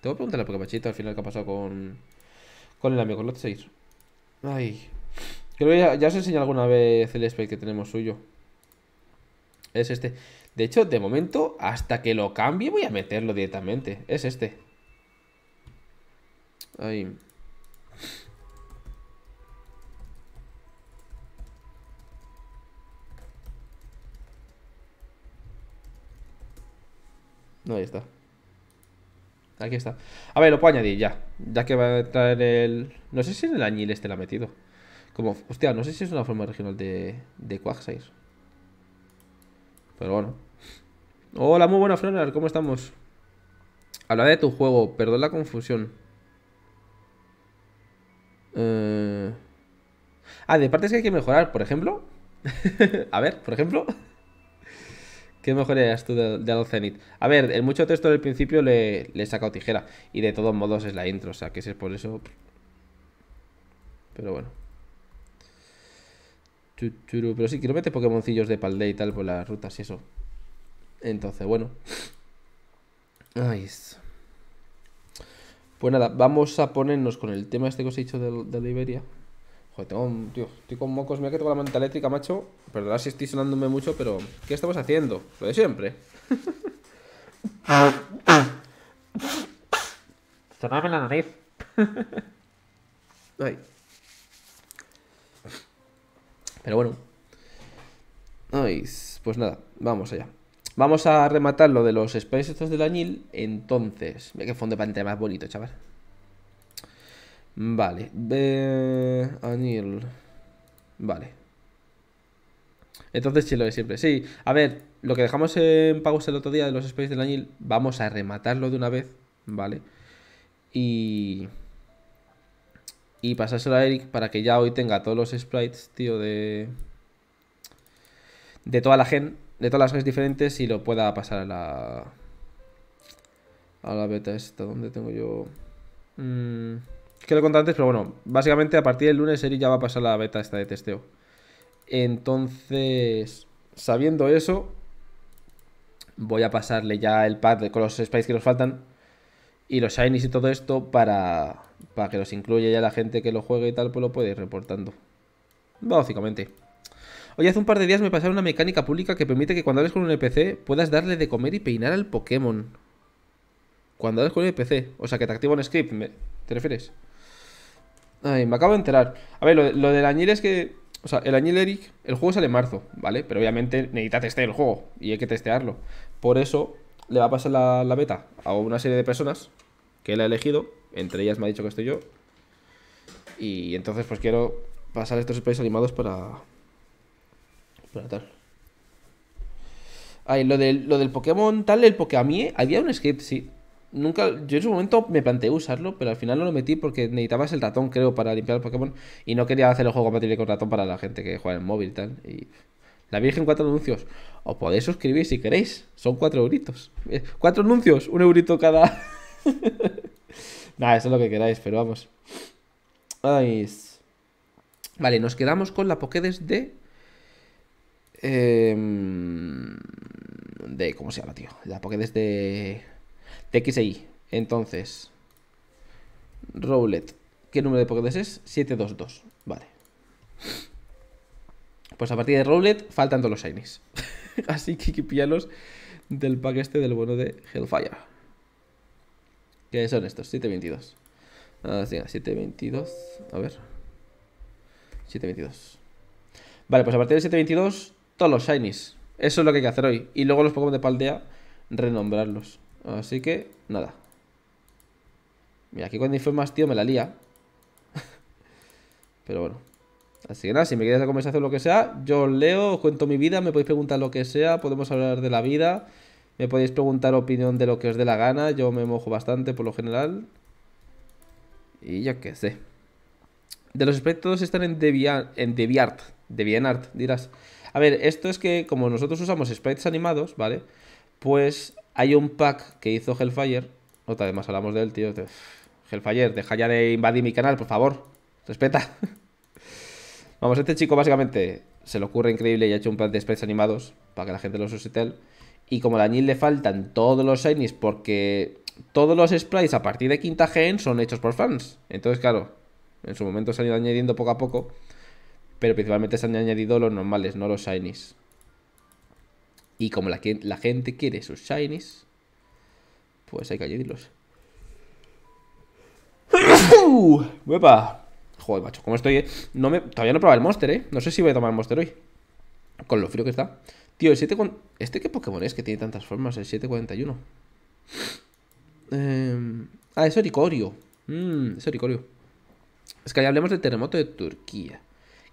Tengo que preguntarle a Poképachito al final qué ha pasado con. Con el amigo Crosshair. Ay. Creo que ya, ya os enseñé alguna vez el sprite que tenemos suyo. Es este. De hecho, de momento, hasta que lo cambie, voy a meterlo directamente. Es este. Ahí. No, ahí está. Aquí está. A ver, lo puedo añadir ya. Ya que va a traer el... No sé si en el añil este lo ha metido. Como, hostia, no sé si es una forma regional de, de Quagsire. Pero bueno. Hola, muy buena, Fronar, ¿cómo estamos? Habla de tu juego, perdón la confusión. Eh... Ah, de partes que hay que mejorar, por ejemplo. a ver, por ejemplo. ¿Qué mejorarías tú de, de? A ver, el mucho texto del principio le, le he sacado tijera. Y de todos modos es la intro, o sea que si es por eso. Pero bueno. Pero sí, quiero meter Pokémoncillos de Paldea y tal por las rutas y eso. Entonces, bueno. Ay. Pues nada, vamos a ponernos con el tema este que os he dicho de, de Liberia. Joder, tengo un, tío, estoy con mocos, mira que tengo la manta eléctrica, macho. Perdón si estoy sonándome mucho, pero ¿qué estamos haciendo? Lo de siempre. Sonarme la nariz. Ay. Pero bueno. Ay, pues nada, vamos allá. Vamos a rematar lo de los sprays estos del añil. Entonces, mira qué fondo de pantalla más bonito, chaval. Vale. Eh, añil. Vale. Entonces, sí, lo de siempre. Sí, a ver, lo que dejamos en pagos el otro día de los sprays del añil, vamos a rematarlo de una vez, ¿vale? Y... Y pasárselo a Eric para que ya hoy tenga todos los sprites, tío, de... De toda la gen, de todas las gens diferentes y lo pueda pasar a la... A la beta esta, ¿dónde tengo yo? Mmm... Que lo contado antes, pero bueno, básicamente a partir del lunes Eric ya va a pasar la beta esta de testeo. Entonces, sabiendo eso, voy a pasarle ya el pad con los sprites que nos faltan y los shinies y todo esto para, para que los incluya ya la gente que lo juegue y tal, pues lo puede ir reportando. Básicamente. Oye, hace un par de días me pasaron una mecánica pública que permite que cuando hables con un NPC puedas darle de comer y peinar al Pokémon. Cuando hables con un NPC. O sea, que te activa un script, ¿te refieres? Ay, me acabo de enterar. A ver, lo, del añil es que. O sea, el añil Eric, el juego sale en marzo, ¿vale? Pero obviamente necesita testear el juego y hay que testearlo. Por eso le va a pasar la, beta a una serie de personas que él ha elegido. Entre ellas me ha dicho que estoy yo. Y entonces, pues quiero pasar estos sprays animados para. Para tal. Ay, lo del, lo del Pokémon tal, el Pokémon. Había un script, sí. Nunca, yo en su momento me planteé usarlo, pero al final no lo metí porque necesitabas el ratón, creo, para limpiar el Pokémon. Y no quería hacer el juego compatible con ratón para la gente que juega en móvil y tal. Y la Virgen, cuatro anuncios. Os podéis suscribir si queréis. Son cuatro euritos. Eh, cuatro anuncios, un eurito cada. Nada, eso es lo que queráis, pero vamos. Vale, nos quedamos con la Pokédex de. Em, de. ¿Cómo se llama, tío? La Pokédex de. TXI. Entonces, Rowlet. ¿Qué número de Pokédex es? 722. Vale. Pues a partir de Rowlet faltan todos los Shinies. Así que hay del pack este del bueno de Hellfire. ¿Qué son estos? 722. Ah, sí, 722. A ver. 722. Vale, pues a partir de 722, todos los Shinies. Eso es lo que hay que hacer hoy. Y luego los Pokémon de Paldea, renombrarlos. Así que, nada. Mira, aquí cuando informas, tío, me la lía. Pero bueno. Así que nada, si me queréis la conversación o lo que sea, yo os leo, os cuento mi vida, me podéis preguntar lo que sea, podemos hablar de la vida, me podéis preguntar opinión de lo que os dé la gana, yo me mojo bastante por lo general. Y ya que sé. De los aspectos están en, Deviant, en Deviart, DeviantArt, dirás. A ver, esto es que como nosotros usamos sprites animados, ¿vale? Pues hay un pack que hizo Hellfire. Otra vez más hablamos de él, tío. Hellfire, deja ya de invadir mi canal, por favor. Respeta. Vamos, este chico básicamente se le ocurre increíble y ha hecho un plan de sprites animados para que la gente los use. Y como a Añil le faltan todos los shinies porque todos los sprites a partir de quinta gen son hechos por fans. Entonces, claro, en su momento se han ido añadiendo poco a poco. Pero principalmente se han añadido los normales, no los shinies. Y como la, la gente quiere sus shinies, pues hay que añadirlos. ¡Uepa! Joder, macho, ¿cómo estoy? Eh? No me... Todavía no he probado el Monster, ¿eh? No sé si voy a tomar el Monster hoy. Con lo frío que está. Tío, el 7 con... ¿Este qué Pokémon es que tiene tantas formas? El 741. Eh... Ah, es Oricorio. Mmm, es Oricorio. Es que ya hablemos del terremoto de Turquía.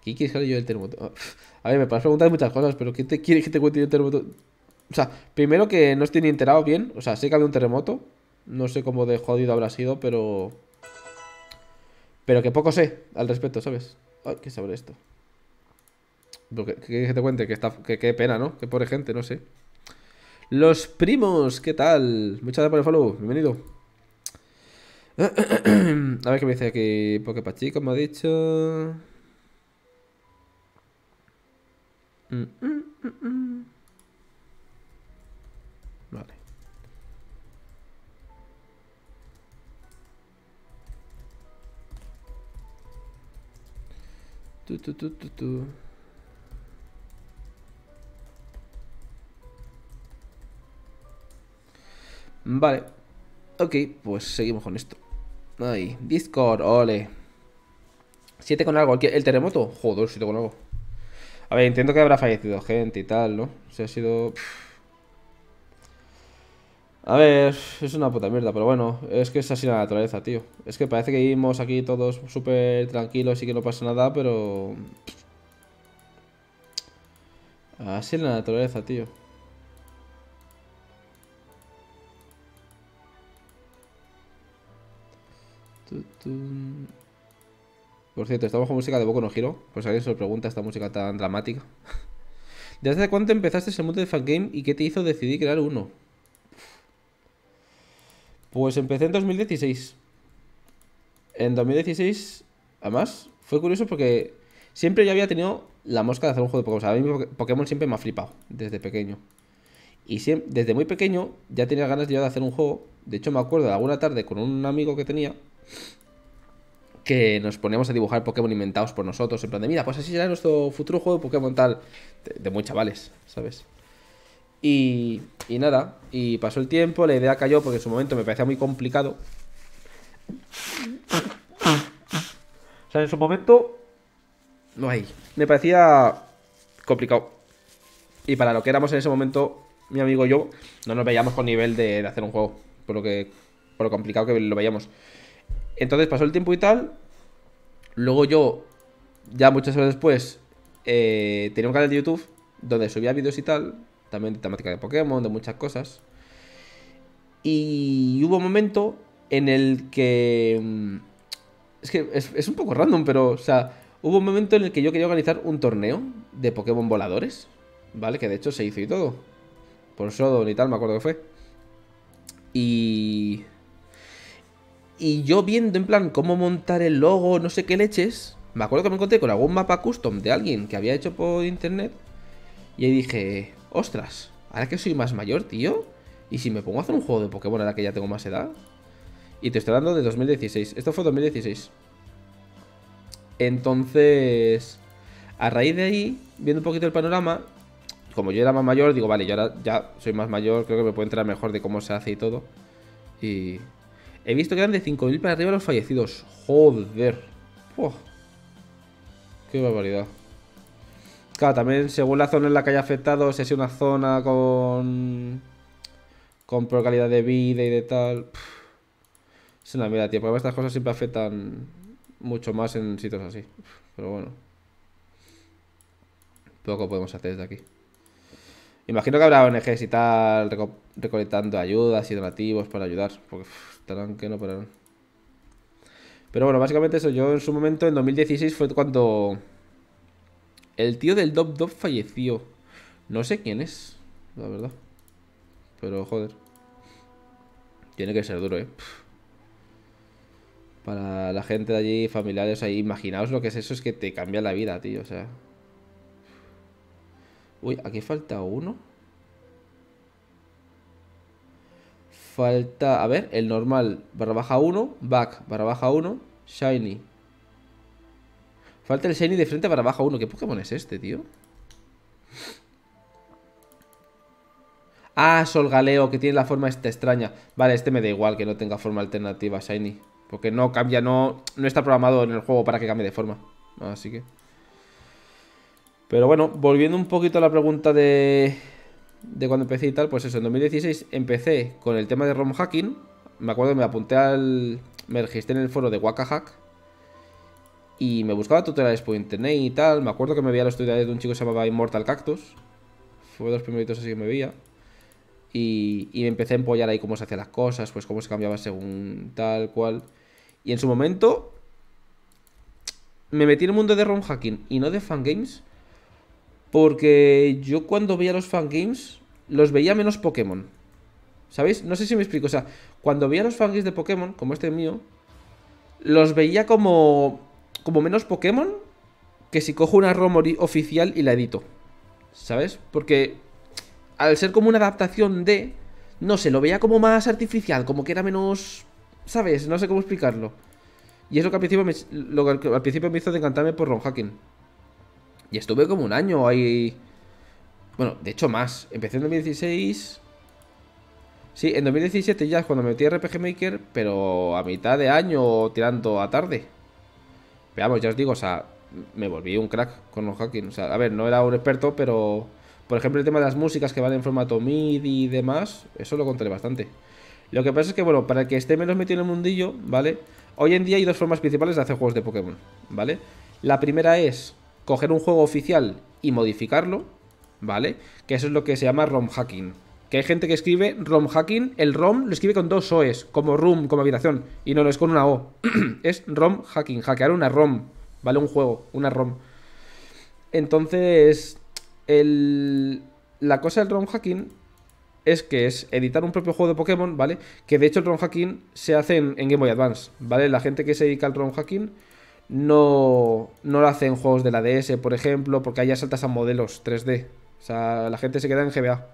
¿Qué quieres que hable yo del terremoto? Ah, a ver, me puedes preguntar muchas cosas, pero ¿qué te quieres que te cuente del terremoto? O sea, primero que no estoy ni enterado bien. O sea, sé que había un terremoto. No sé cómo de jodido habrá sido, pero... Pero que poco sé al respecto, ¿sabes? Ay, ¿qué sobre esto? ¿Qué quieres que te cuente? Que, está, que qué pena, ¿no? Que pobre gente, no sé. Los primos, ¿qué tal? Muchas gracias por el follow, bienvenido. A ver qué me dice aquí Pokepachi, como ha dicho. Mm, mm, mm, vale. Tu, tu, tu, tu, tu. Vale. Ok, pues seguimos con esto. Ay, Discord, ole. 7 con algo. ¿El terremoto? Joder, 7 con algo. A ver, entiendo que habrá fallecido gente y tal, ¿no? O sea, ha sido... A ver, es una puta mierda, pero bueno, es que es así la naturaleza, tío. Es que parece que vivimos aquí todos súper tranquilos y que no pasa nada, pero... Así es la naturaleza, tío. Por cierto, estamos con música de Boku no Hero. Si alguien se lo pregunta, esta música tan dramática. ¿Desde cuándo empezaste el mundo de fangame y qué te hizo decidir crear uno? Pues empecé en 2016. En 2016, además, fue curioso porque siempre yo había tenido la mosca de hacer un juego de Pokémon. A mí Pokémon siempre me ha flipado desde pequeño. Y desde muy pequeño ya tenía ganas yo de hacer un juego. De hecho, me acuerdo de alguna tarde con un amigo que tenía que nos poníamos a dibujar Pokémon inventados por nosotros, en plan de, mira, pues así será nuestro futuro juego de Pokémon tal, de, muy chavales, ¿sabes? Y, y nada, y pasó el tiempo, la idea cayó porque en su momento me parecía muy complicado. O sea, en su momento, no hay, me parecía complicado. Y para lo que éramos en ese momento, mi amigo y yo, no nos veíamos con nivel de, de hacer un juego, por lo que, por lo complicado que lo veíamos. Entonces pasó el tiempo y tal. Luego yo, ya muchas horas después, eh, tenía un canal de YouTube donde subía vídeos y tal. También de temática de Pokémon, de muchas cosas. Y hubo un momento en el que... Mm, es que es, un poco random, pero, o sea, hubo un momento en el que yo quería organizar un torneo de Pokémon voladores. ¿Vale? Que de hecho se hizo y todo. Por Sodon y tal, me acuerdo que fue. Y... Y yo viendo en plan cómo montar el logo, no sé qué leches, me acuerdo que me encontré con algún mapa custom de alguien que había hecho por internet. Y ahí dije, ostras, ahora que soy más mayor, tío. ¿Y si me pongo a hacer un juego de Pokémon ahora que ya tengo más edad? Y te estoy hablando de 2016. Esto fue 2016. Entonces, a raíz de ahí, viendo un poquito el panorama, como yo era más mayor, digo, vale, yo ahora ya soy más mayor, creo que me puedo entrar mejor de cómo se hace y todo. Y, He visto que eran de 5.000 para arriba los fallecidos. Joder. Qué barbaridad. Claro, también según la zona en la que haya afectado, si es una zona con. con peor calidad de vida y de tal. Es una mierda, tío. Porque estas cosas siempre afectan mucho más en sitios así. Pero bueno. Poco podemos hacer desde aquí. Imagino que habrá ONGs y tal recolectando ayudas y donativos para ayudar. Porque que no. Pero bueno, básicamente eso. Yo en su momento, en 2016, fue cuando el tío del Dop Dop falleció. No sé quién es, la verdad. Pero joder. Tiene que ser duro, eh. Para la gente de allí, familiares ahí, imaginaos lo que es eso, es que te cambia la vida, tío, o sea. Uy, aquí falta uno. Falta, a ver, el normal barra baja 1, back barra baja 1, shiny. Falta el Shiny de frente para baja 1. ¿Qué Pokémon es este, tío? Ah, Solgaleo, que tiene la forma esta extraña. Vale, este me da igual que no tenga forma alternativa Shiny. Porque no cambia, no, no está programado en el juego para que cambie de forma. Así que... Pero bueno, volviendo un poquito a la pregunta de, de cuando empecé y tal, pues eso, en 2016 empecé con el tema de ROM hacking. Me acuerdo que me apunté al... Me registré en el foro de Wakahack. Y me buscaba tutoriales por internet y tal. Me acuerdo que me veía los tutoriales de un chico que se llamaba Immortal Cactus. Fue de los primeritos así que me veía. Y, y me empecé a empollar ahí cómo se hacían las cosas, pues cómo se cambiaba según tal cual. Y en su momento me metí en el mundo de ROM hacking y no de fangames porque yo cuando veía los fangames, los veía menos Pokémon. ¿Sabéis? No sé si me explico. O sea, cuando veía los fangames de Pokémon, como este mío, los veía como, como menos Pokémon que si cojo una ROM oficial y la edito. ¿Sabes? Porque al ser como una adaptación de... No sé, lo veía como más artificial, como que era menos... ¿Sabes? No sé cómo explicarlo. Y es lo que al principio me, lo que hizo decantarme por ROM hacking. Y estuve como un año ahí. Bueno, de hecho más. Empecé en 2016. Sí, en 2017 ya es cuando me metí a RPG Maker, pero a mitad de año tirando a tarde. Veamos, ya os digo, o sea, me volví un crack con los hacking. O sea, a ver, no era un experto, pero por ejemplo el tema de las músicas que van en formato MIDI y demás, eso lo contaré bastante. Lo que pasa es que, bueno, para el que esté menos metido en el mundillo, ¿vale? Hoy en día hay dos formas principales de hacer juegos de Pokémon, ¿vale? La primera es coger un juego oficial y modificarlo, ¿vale? Que eso es lo que se llama ROM hacking. Que hay gente que escribe ROM hacking, el ROM lo escribe con dos OEs, como room, como habitación, y no, lo es con una O. es ROM hacking, hackear una ROM, ¿vale? Un juego, una ROM. Entonces, el... la cosa del ROM hacking es que es editar un propio juego de Pokémon, ¿vale? Que de hecho el ROM hacking se hace en, en Game Boy Advance, ¿vale? La gente que se dedica al ROM hacking no, no lo hace en juegos de la DS, por ejemplo, porque ya saltas a modelos 3D. O sea, la gente se queda en GBA.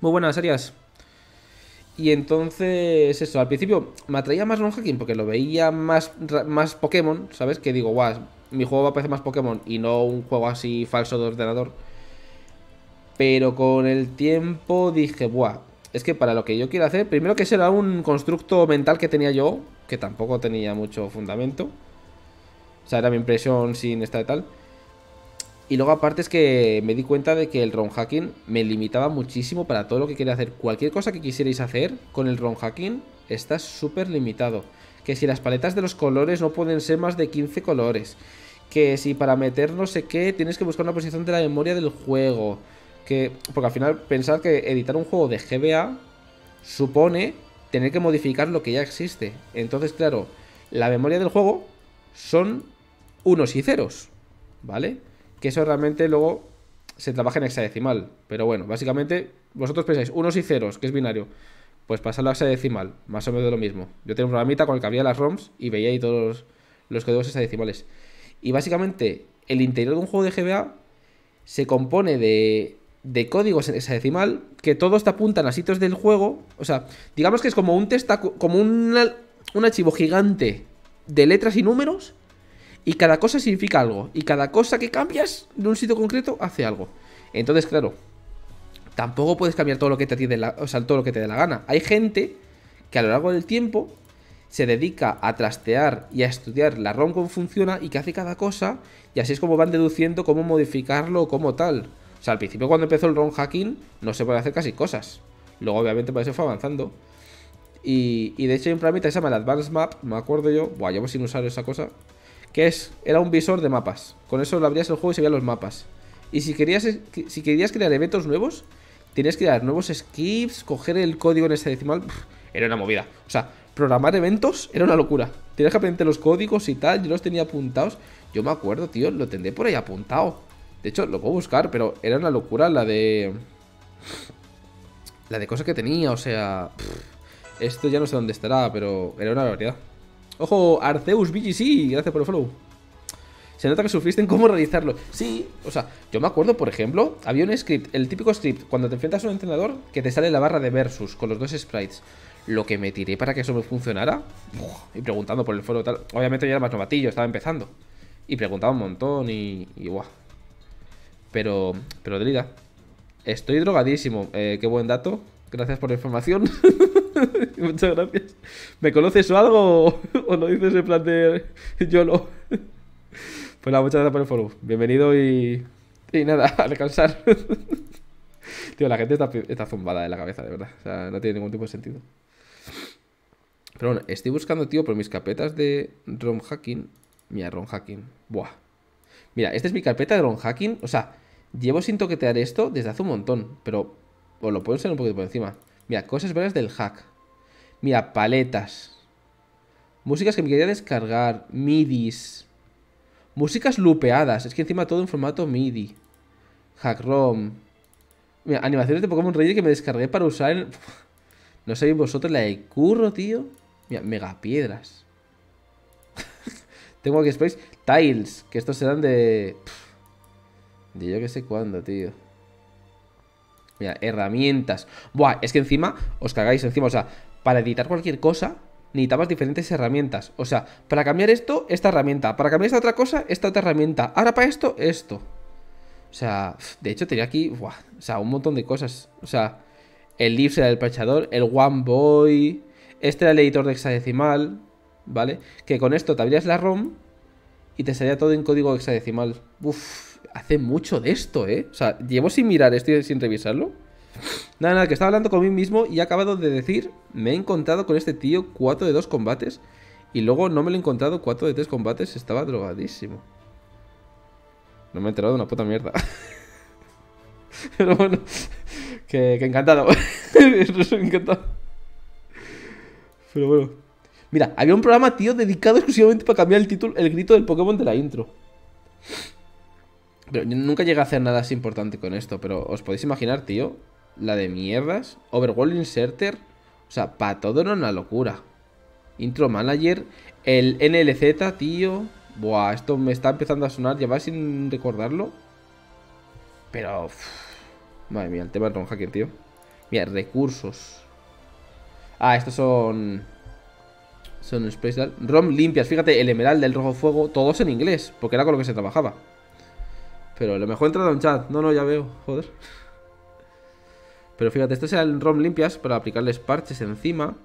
Muy buenas, serias. Y entonces, eso, al principio me atraía más non hacking porque lo veía más, más Pokémon, ¿sabes? Que digo, guau, mi juego va a parecer más Pokémon y no un juego así falso de ordenador. Pero con el tiempo dije, buah, es que para lo que yo quiero hacer, primero que será un constructo mental que tenía yo, que tampoco tenía mucho fundamento. Sea, era mi impresión sin esta y tal. Y luego aparte es que me di cuenta de que el ROM hacking me limitaba muchísimo para todo lo que quería hacer. Cualquier cosa que quisierais hacer con el ROM hacking está súper limitado. Que si las paletas de los colores no pueden ser más de 15 colores. Que si para meter no sé qué tienes que buscar una posición de la memoria del juego. Que, porque al final pensar que editar un juego de GBA supone tener que modificar lo que ya existe. Entonces, claro, la memoria del juego son unos y ceros, ¿vale? Que eso realmente luego se trabaja en hexadecimal. Pero bueno, básicamente vosotros pensáis unos y ceros, que es binario. Pues pasarlo a hexadecimal, más o menos lo mismo. Yo tengo un programita con el que abría las ROMs y veía ahí todos los, códigos hexadecimales. Y básicamente el interior de un juego de GBA se compone de, de códigos en hexadecimal que todos te apuntan a sitios del juego. O sea, digamos que es como un testa, como un, un archivo gigante de letras y números y cada cosa significa algo. Y cada cosa que cambias de un sitio concreto hace algo. Entonces, claro, tampoco puedes cambiar todo lo que te, la, o sea, todo lo que te dé la gana. Hay gente que a lo largo del tiempo se dedica a trastear y a estudiar la ROM cómo funciona y qué hace cada cosa. Y así es como van deduciendo cómo modificarlo o cómo tal. O sea, al principio cuando empezó el ROM hacking no se puede hacer casi cosas. Luego obviamente por eso fue avanzando. Y, de hecho hay un programa que se llama el Advanced Map, me acuerdo yo. Buah, llevo sin usar esa cosa que es, era un visor de mapas. Con eso lo abrías el juego y se veían los mapas. Y si querías, si querías crear eventos nuevos, tenías que crear nuevos skips, coger el código en ese decimal. era una movida. O sea, programar eventos era una locura. Tenías que aprender los códigos y tal. Yo los tenía apuntados. Yo me acuerdo, tío, lo tendré por ahí apuntado. De hecho, lo puedo buscar, pero era una locura la de. La de cosas que tenía, o sea. esto ya no sé dónde estará, pero era una barbaridad. Ojo, Arceus BGC, gracias por el follow. Se nota que sufriste en cómo realizarlo. Sí, o sea, yo me acuerdo, por ejemplo, había un script, el típico script, cuando te enfrentas a un entrenador, que te sale la barra de versus con los dos sprites. Lo que me tiré para que eso me funcionara, y preguntando por el foro tal. Obviamente ya era más novatillo, estaba empezando. Y preguntaba un montón y, y guau. Pero, pero Delida, estoy drogadísimo. Eh, qué buen dato. Gracias por la información. Muchas gracias. ¿Me conoces o algo? ¿O lo dices en plan de YOLO? Pues nada, muchas gracias por el follow. Bienvenido y. Y nada, a descansar. Tío, la gente está, está zumbada en la cabeza, de verdad. O sea, no tiene ningún tipo de sentido. Pero bueno, estoy buscando, tío, por mis carpetas de ROM hacking. Mira, ROM hacking. Buah. Mira, esta es mi carpeta de ROM hacking. O sea, llevo sin toquetear esto desde hace un montón. Pero os lo puedo enseñar un poquito por encima. Mira, cosas varias del hack. Mira, paletas. Músicas que me quería descargar. MIDIs. Músicas lupeadas. Es que encima todo en formato MIDI. Hack ROM. Mira, animaciones de Pokémon Ranger que me descargué para usar en... No sabéis vosotros la de curro, tío. Mira, megapiedras. Tengo aquí Space. Tiles. Que estos serán de... De yo que sé cuándo, tío. Mira, herramientas. Buah, es que encima os cagáis encima. O sea, para editar cualquier cosa necesitabas diferentes herramientas. O sea, para cambiar esto, esta herramienta. Para cambiar esta otra cosa, esta otra herramienta. Ahora para esto, esto. O sea, de hecho tenía aquí, o sea, un montón de cosas. O sea, el Leaves era el parchador, el One Boy, este era el editor de hexadecimal, ¿vale? Que con esto te abrías la ROM y te salía todo en código hexadecimal. Uf, hace mucho de esto, ¿eh? O sea, llevo sin mirar esto y sin revisarlo. Nada, nada, que estaba hablando con mí mismo y he acabado de decir, me he encontrado con este tío 4 de 2 combates y luego no me lo he encontrado 4 de 3 combates, estaba drogadísimo. No me he enterado de una puta mierda. Pero bueno, que, que encantado. encantado. Pero bueno. Mira, había un programa, tío, dedicado exclusivamente para cambiar el título, el grito del Pokémon de la intro. Pero yo nunca llegué a hacer nada así importante con esto, pero os podéis imaginar, tío, la de mierdas. Overworld Inserter. O sea, para todo era una locura. Intro Manager. El NLZ, tío. Buah, esto me está empezando a sonar. Ya sin recordarlo. Pero... madre mía, el tema del Hacker, tío. Mira, recursos. Ah, estos son... Son special. ROM limpias. Fíjate, el emerald, del rojo fuego. Todos en inglés. Porque era con lo que se trabajaba. Pero lo mejor entrado en chat. No, no, ya veo. Joder. Pero fíjate, estos eran ROM limpias para aplicarles parches encima.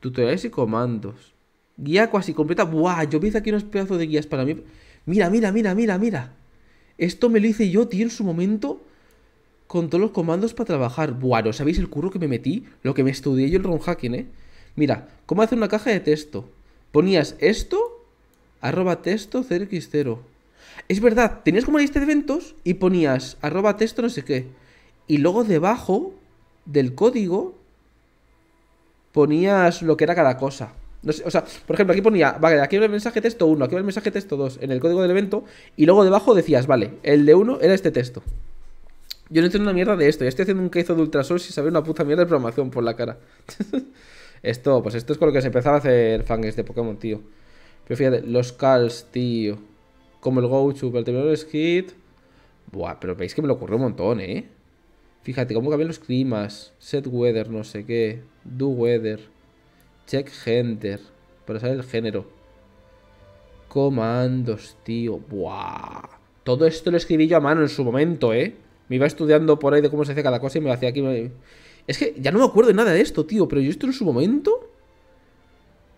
Tutoriales y comandos. Guía casi completa. Buah, yo vi aquí unos pedazos de guías para mí. Mira, mira, mira, mira, mira. Esto me lo hice yo, tío, en su momento. Con todos los comandos para trabajar. Buah, ¿no sabéis el curro que me metí? Lo que me estudié yo el ROM hacking, ¿eh? Mira, ¿cómo hacer una caja de texto? Ponías esto, arroba texto 0x0. Es verdad, tenías como una lista de eventos y ponías arroba texto no sé qué. Y luego debajo del código ponías lo que era cada cosa. o sea, por ejemplo, aquí ponía, vale, aquí va el mensaje texto 1, aquí va el mensaje texto 2 en el código del evento y luego debajo decías, vale, el de 1 era este texto. Yo no entiendo una mierda de esto, ya estoy haciendo un queso de ultrasol sin saber una puta mierda de programación por la cara. esto, pues esto es con lo que se empezaba a hacer fans de Pokémon, tío. Pero fíjate, los calls, tío. Como el Gochu, para el terminal skit. Buah, pero veis que me lo ocurrió un montón, ¿eh? Fíjate cómo cambian los climas. Set weather, no sé qué. Do weather. Check gender. Para saber el género. Comandos, tío. Buah. Todo esto lo escribí yo a mano en su momento, ¿eh? Me iba estudiando por ahí de cómo se hace cada cosa y me lo hacía aquí. Es que ya no me acuerdo de nada de esto, tío. Pero yo esto en su momento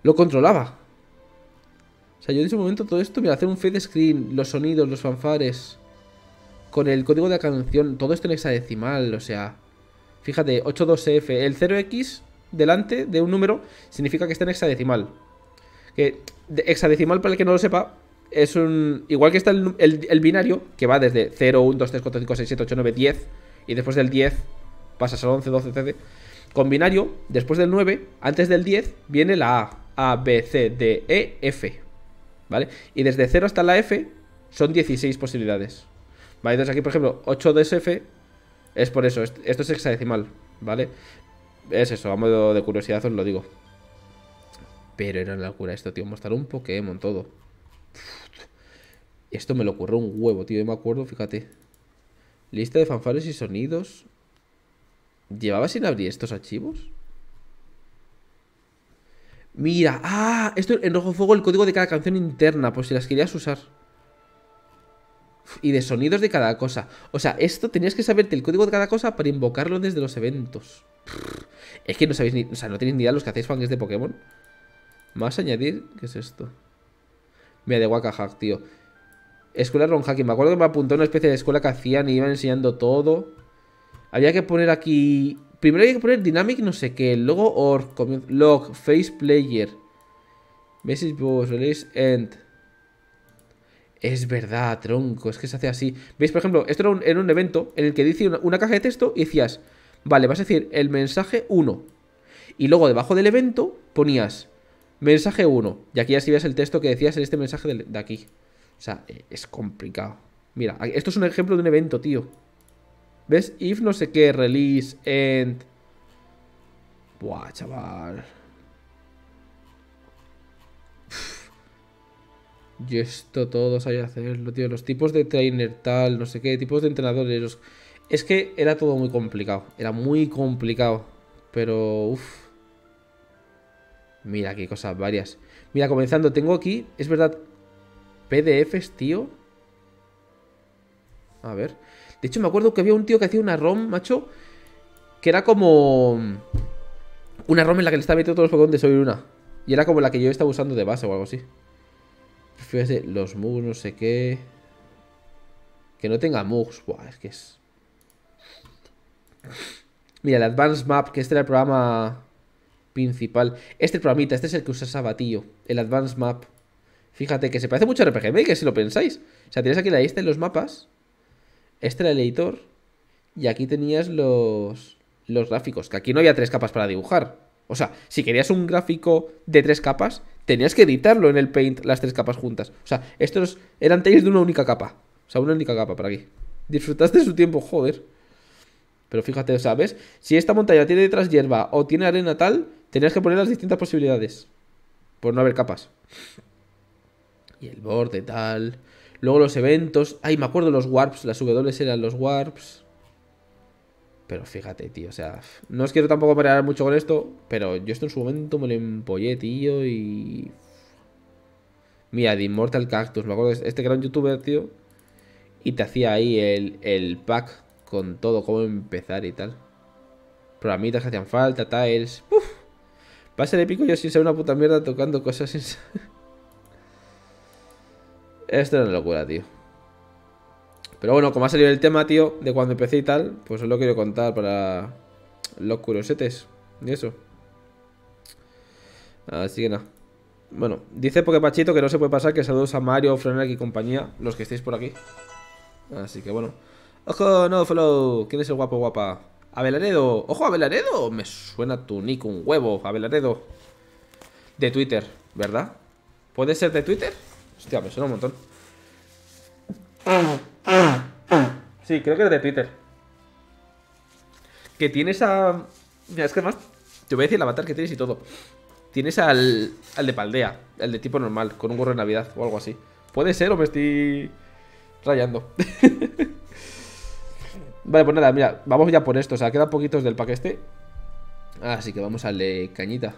lo controlaba. O sea, yo en su momento todo esto, me hacer un fade screen, los sonidos, los fanfares con el código de la canción, todo esto en hexadecimal, o sea, fíjate, 82F, el 0x delante de un número significa que está en hexadecimal. Que hexadecimal, para el que no lo sepa, es un. Igual que está el, binario, que va desde 0, 1, 2, 3, 4, 5, 6, 7, 8, 9, 10, y después del 10 pasas al 11, 12, etc. Con binario, después del 9, antes del 10, viene la A. A, B, C, D, E, F. ¿Vale? Y desde 0 hasta la F son 16 posibilidades. Vale, entonces aquí, por ejemplo, 8DSF es por eso. Esto es hexadecimal, ¿vale? Es eso, a modo de curiosidad os lo digo. Pero era una locura esto, tío. Mostrar un Pokémon todo. Esto me lo ocurrió un huevo, tío. Yo me acuerdo, fíjate. Lista de fanfares y sonidos. ¿Llevaba sin abrir estos archivos? Mira, ah, esto en rojo fuego el código de cada canción interna, por si las querías usar. Y de sonidos de cada cosa. O sea, esto tenías que saberte el código de cada cosa para invocarlo desde los eventos. Es que no sabéis ni. O sea, no tenéis ni idea los que hacéis fans de Pokémon. Más añadir. ¿Qué es esto? Mira, de Wakahack, tío. Escuela Ron Hacking. Me acuerdo que me apuntó una especie de escuela que hacían y iban enseñando todo. Había que poner aquí. Primero había que poner Dynamic no sé qué. Luego OR. Log. Face Player. Message Boss. Release End. Es verdad, tronco. Es que se hace así. ¿Veis? Por ejemplo, esto era un, evento en el que dice una, caja de texto y decías. Vale, vas a decir el mensaje 1. Y luego debajo del evento ponías mensaje 1. Y aquí ya escribías el texto que decías en este mensaje de aquí. O sea, e, es complicado. Mira, esto es un ejemplo de un evento, tío. ¿Ves? If no sé qué, release, end. Buah, chaval. Yo esto todo sabía hacerlo, tío. Los tipos de trainer tal, no sé qué, tipos de entrenadores. Es que era todo muy complicado. Era muy complicado. Pero, uff. Mira, qué cosas varias. Mira, comenzando, tengo aquí, es verdad, PDFs, tío. A ver. De hecho, me acuerdo que había un tío que hacía una ROM, macho. Que era como. Una ROM en la que le estaba metiendo todos los Pokémon de Soy una. Y era como la que yo estaba usando de base o algo así. Fíjate, los mugs, no sé qué. Que no tenga mugs. Buah, es que es. Mira, el Advanced Map, que este era el programa principal. Este programita, este es el que usa Sabatillo. El Advanced Map. Fíjate que se parece mucho a RPG Maker si lo pensáis. O sea, tienes aquí la lista de los mapas. Este era el editor. Y aquí tenías los, los gráficos. Que aquí no había tres capas para dibujar. O sea, si querías un gráfico de tres capas, tenías que editarlo en el Paint las tres capas juntas. O sea, estos eran tails de una única capa. O sea, una única capa por aquí. Disfrutaste su tiempo, joder. Pero fíjate, ¿sabes? Si esta montaña tiene detrás hierba o tiene arena tal, tenías que poner las distintas posibilidades. Por no haber capas. Y el borde, tal. Luego los eventos. Ay, me acuerdo los warps. Las W eran los warps. Pero fíjate, tío. O sea, no os quiero tampoco parar mucho con esto. Pero yo esto en su momento me lo empollé, tío. Y. Mira, de Immortal Cactus. Me acuerdo este gran youtuber, tío. Y te hacía ahí el, el pack con todo, cómo empezar y tal. Programitas que hacían falta, tiles. Uf. Va a ser épico yo sin ser una puta mierda tocando cosas sin. Esto es una locura, tío. Pero bueno, como ha salido el tema, tío, de cuando empecé y tal, pues os lo quiero contar para los curosetes y eso. Así que nada. Bueno, dice Poképachito que no se puede pasar, que saludos a Mario, Frenak y compañía, los que estéis por aquí. Así que bueno. ¡Ojo, no, follow! ¿Quién es el guapo guapa? Abelaredo. ¡Ojo, Abelaredo! Me suena tu nick un huevo, Abelaredo. De Twitter, ¿verdad? ¿Puede ser de Twitter? Hostia, me suena un montón. Sí, creo que es de Twitter. Que tienes a. Mira, es que además. Te voy a decir el avatar que tienes y todo. Tienes al. al de Paldea, el de tipo normal, con un gorro de Navidad o algo así. Puede ser o me estoy. rayando. vale, pues nada, mira, vamos ya por esto. O sea, quedan poquitos del pack este. Así que vamos al de cañita.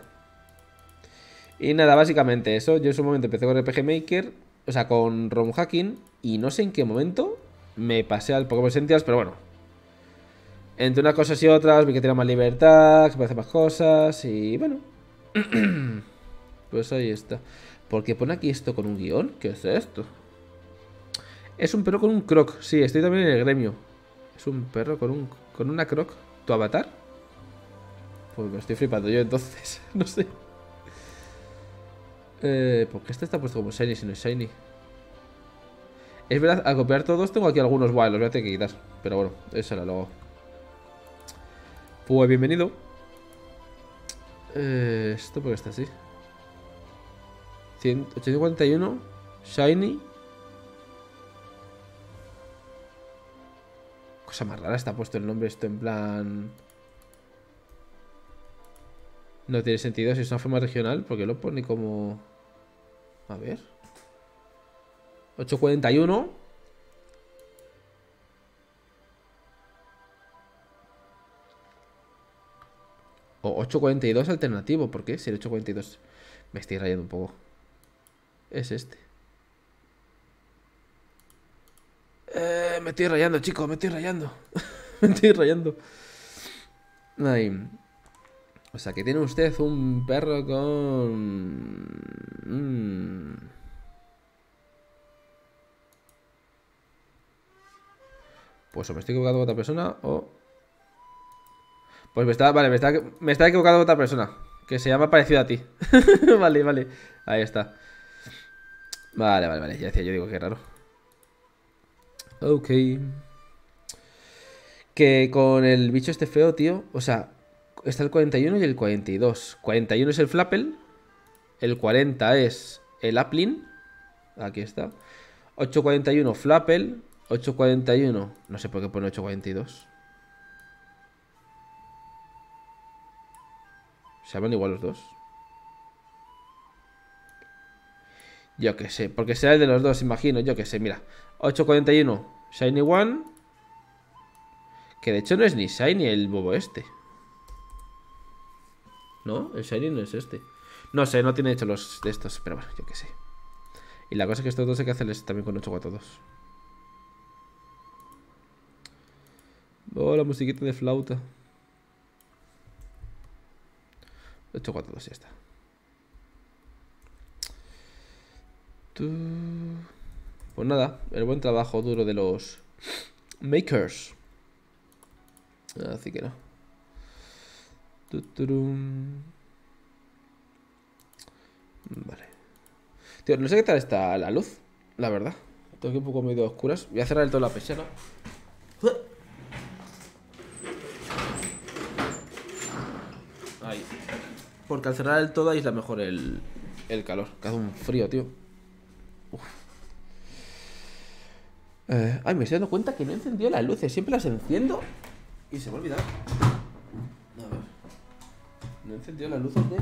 Y nada, básicamente eso. Yo en su momento empecé con RPG Maker, o sea, con ROM hacking, y no sé en qué momento me pasé al Pokémon Sentinels, pero bueno. Entre unas cosas y otras, vi que tenía más libertad, que se hacer más cosas, y bueno. pues ahí está. ¿Por qué pone aquí esto con un guion? ¿Qué es esto? Es un perro con un croc. Sí, estoy también en el gremio. Es un perro con un con una croc. ¿Tu avatar? Pues me estoy flipando yo entonces. no sé. Eh, ¿Por qué este está puesto como Shiny si no es Shiny? Es verdad, al copiar todos tengo aquí algunos guay, los voy a tener que quitar. Pero bueno, eso era luego. Pues bienvenido. Eh, ¿Esto por qué está así? 841 Shiny. Cosa más rara está puesto el nombre esto en plan... No tiene sentido si es una forma regional, porque lo pone como... A ver. 841. O 842 alternativo. ¿Por qué? Si el 842... Me estoy rayando un poco. Es este. Eh, me estoy rayando, chicos, me estoy rayando. me estoy rayando. Ay. O sea, que tiene usted un perro con... Mm. Pues o me estoy equivocando con otra persona o... Pues me está... Vale, me está, me está equivocando con otra persona. Que se llama parecido a ti. vale, vale. Ahí está. Vale, vale, vale. Ya decía yo, digo, qué raro. Ok. Que con el bicho este feo, tío. O sea, está el 41 y el 42. 41 es el Flappel. El 40 es el Aplin. Aquí está. 841 Flappel. 841. No sé por qué pone 842. Se llaman igual los dos. Yo que sé, porque será el de los dos, imagino, yo que sé, mira. 841, Shiny One. Que de hecho no es ni Shiny el bobo este. ¿No? El Shiny no es este. No sé, no tiene hecho los de estos, pero bueno, yo que sé. Y la cosa es que estos dos hay que hacerles también con 842. Oh, la musiquita de flauta. 842, ya está. Pues nada, el buen trabajo duro de los makers. Así que no. Vale. Tío, no sé qué tal está la luz, la verdad. Tengo aquí un poco medio oscuras. Voy a cerrar el todo la pechera. Ahí. Porque al cerrar el todo aísla mejor el, el calor. Que hace un frío, tío. Eh, ay, me estoy dando cuenta que no he encendido las luces. Siempre las enciendo y se me olvidado. No he encendido las luces de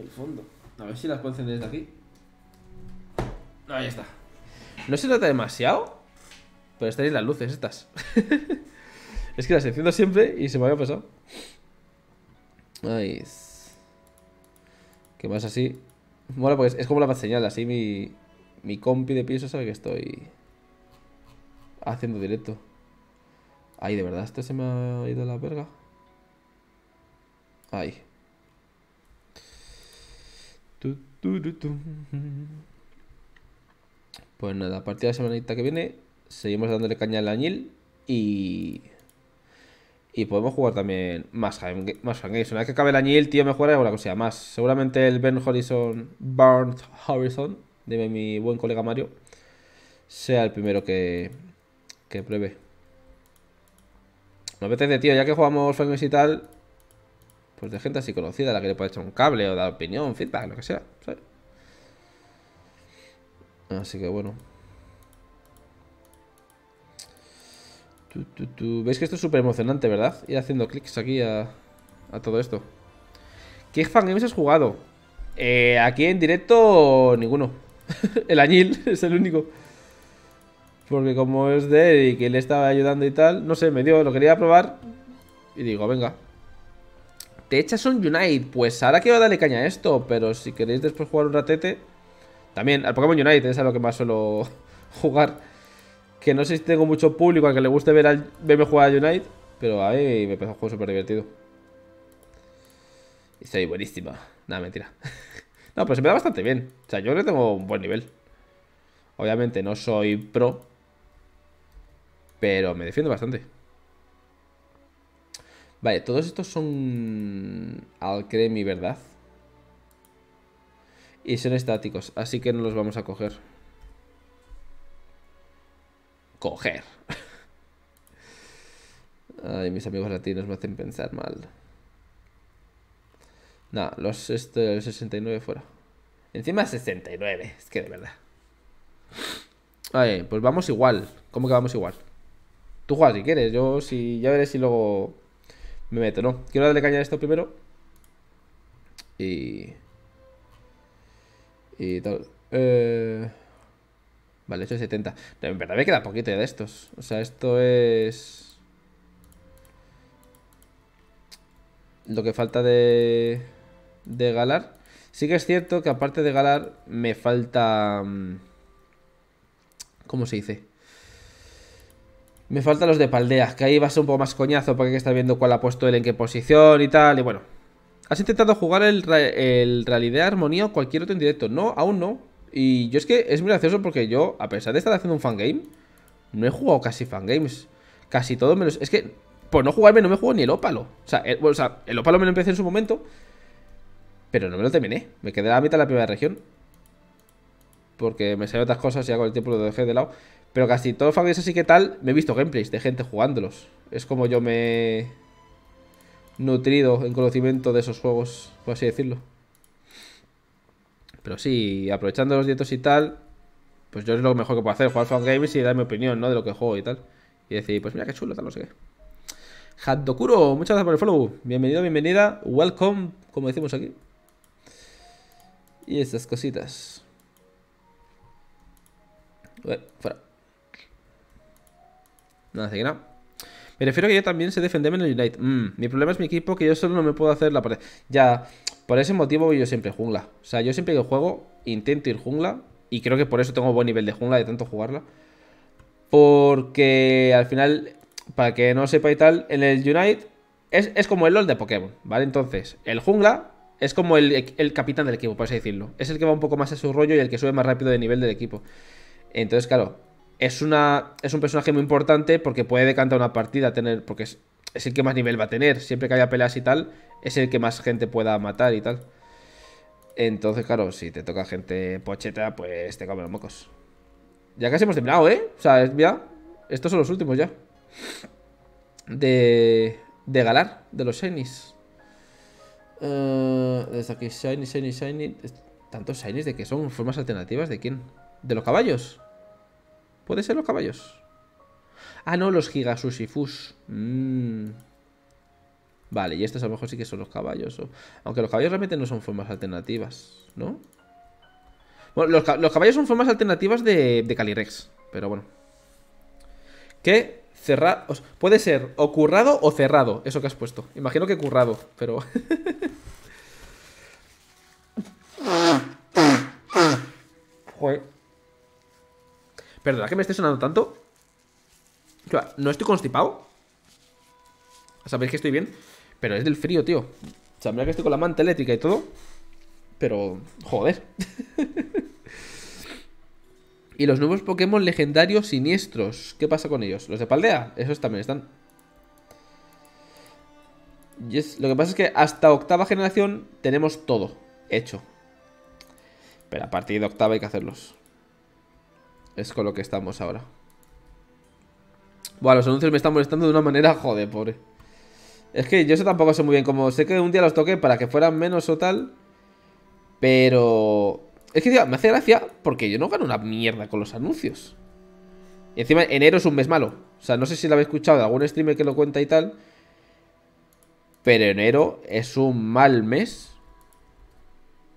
el fondo. A ver si las puedo encender desde aquí. Ahí está. No se nota demasiado, pero están las luces estas. es que las enciendo siempre y se me había pasado. Ay. ¿Qué más así? Mola porque es como la señal, así mi, mi compi de piso sabe que estoy haciendo directo. Ay, de verdad, este se me ha ido la verga. Ay. Pues nada, a partir de la semanita que viene seguimos dándole caña al añil y y podemos jugar también más, más. Una vez que acabe el añil, tío, me jugaré alguna cosa más. Seguramente el Ben Horizon, Burnt Horizon, de mi buen colega Mario, sea el primero que, que pruebe. Me apetece, tío, ya que jugamos fangames y tal, pues de gente así conocida, a la que le puede echar un cable o dar opinión, feedback, lo que sea. Así que bueno. Veis que esto es súper emocionante, ¿verdad? Ir haciendo clics aquí a, todo esto. ¿Qué fangames has jugado? Eh, aquí en directo, ninguno. el Añil es el único. Porque como es de él y que le estaba ayudando y tal, no sé, me dio, lo quería probar. Y digo, venga. Te echas un Unite. Pues ahora quiero darle caña a esto, pero si queréis después jugar un ratete. También, al Pokémon Unite es a lo que más suelo jugar. Que no sé si tengo mucho público al que le guste ver verme jugar a Unite. Pero a mí me parece un juego súper divertido. Y soy buenísima. Nada, mentira. no, pero se me da bastante bien. O sea, yo creo que tengo un buen nivel. Obviamente no soy pro. Pero me defiendo bastante. Vale, todos estos son Alcremi, ¿verdad? Y son estáticos, así que no los vamos a coger coger. Ay, mis amigos latinos me hacen pensar mal. No, los este, 69 fuera. Encima 69, es que de verdad. Ay, pues vamos igual. ¿Cómo que vamos igual? Tú juegas si quieres, yo si ya veré si luego me meto, ¿no? Quiero darle caña a esto primero. Y... Y tal. Eh... Vale, 870. En verdad me queda poquito de estos. O sea, esto es... Lo que falta de... De Galar. Sí que es cierto que aparte de Galar me falta... Mm, ¿Cómo se dice? Me faltan los de Paldea, que ahí va a ser un poco más coñazo porque hay que estar viendo cuál ha puesto él en qué posición y tal. Y bueno. ¿Has intentado jugar el, el Realidad Armonía o cualquier otro en directo? No, aún no. Y yo es que es muy gracioso porque yo, a pesar de estar haciendo un fangame, no he jugado casi fangames. Casi todo menos. Es que por no jugarme no me juego ni el ópalo. O sea, el, o sea, el ópalo me lo empecé en su momento. Pero no me lo terminé. Me quedé a la mitad de la primera región. Porque me salió otras cosas y ya con el tiempo lo dejé de lado. Pero casi todos los fangames así que tal, me he visto gameplays de gente jugándolos. Es como yo me he nutrido en conocimiento de esos juegos, por así decirlo. Pero sí, aprovechando los dietos y tal, pues yo es lo mejor que puedo hacer, jugar fangames y dar mi opinión, ¿no? De lo que juego y tal. Y decir, pues mira qué chulo, tal, no sé qué. Haddokuro, muchas gracias por el follow. Bienvenido, bienvenida. Welcome, como decimos aquí. Y estas cositas. Ué, fuera. Así que no. Me refiero que yo también sé defenderme en el Unite. Mm, mi problema es mi equipo, que yo solo no me puedo hacer la pared. Ya, por ese motivo yo siempre jungla. O sea, yo siempre que juego intento ir jungla. Y creo que por eso tengo buen nivel de jungla de tanto jugarla. Porque al final para que no sepa y tal, en el Unite es, como el LOL de Pokémon, ¿vale? Entonces, el jungla es como el, capitán del equipo, por así decirlo. Es el que va un poco más a su rollo y el que sube más rápido de nivel del equipo. Entonces, claro, es, una, es un personaje muy importante porque puede decantar una partida, tener porque es, el que más nivel va a tener. Siempre que haya peleas y tal, es el que más gente pueda matar y tal. Entonces, claro, si te toca gente pocheta, pues te comen los mocos. Ya casi hemos terminado, ¿eh? O sea, ya. Estos son los últimos ya de, de Galar, de los Shinies. Uh, desde aquí, Shiny, Shiny, Shiny. ¿Tantos Shinies de que son? ¿Formas alternativas de quién? ¿De los caballos? ¿Puede ser los caballos? Ah, no, los Gigasushifus. Mm. Vale, y estos a lo mejor sí que son los caballos. Aunque los caballos realmente no son formas alternativas, ¿no? Bueno, los, caballos son formas alternativas de, de Calirex. Pero bueno. ¿Qué? Cerrado. Puede ser o currado o cerrado, eso que has puesto. Imagino que currado, pero. Joder. Perdona que me esté sonando tanto. No estoy constipado. Sabéis que estoy bien. Pero es del frío, tío. O sea, mira que estoy con la manta eléctrica y todo. Pero, joder. Y los nuevos Pokémon legendarios siniestros. ¿Qué pasa con ellos? Los de Paldea, esos también están. lo que pasa es que hasta octava generación tenemos todo hecho. Pero a partir de octava hay que hacerlos. Es con lo que estamos ahora. Bueno, los anuncios me están molestando de una manera, joder, pobre. Es que yo sé tampoco sé muy bien cómo. Sé que un día los toqué para que fueran menos o tal. Pero es que, tío, me hace gracia porque yo no gano una mierda con los anuncios. Y encima, enero es un mes malo. O sea, no sé si lo habéis escuchado de algún streamer que lo cuenta y tal. Pero enero es un mal mes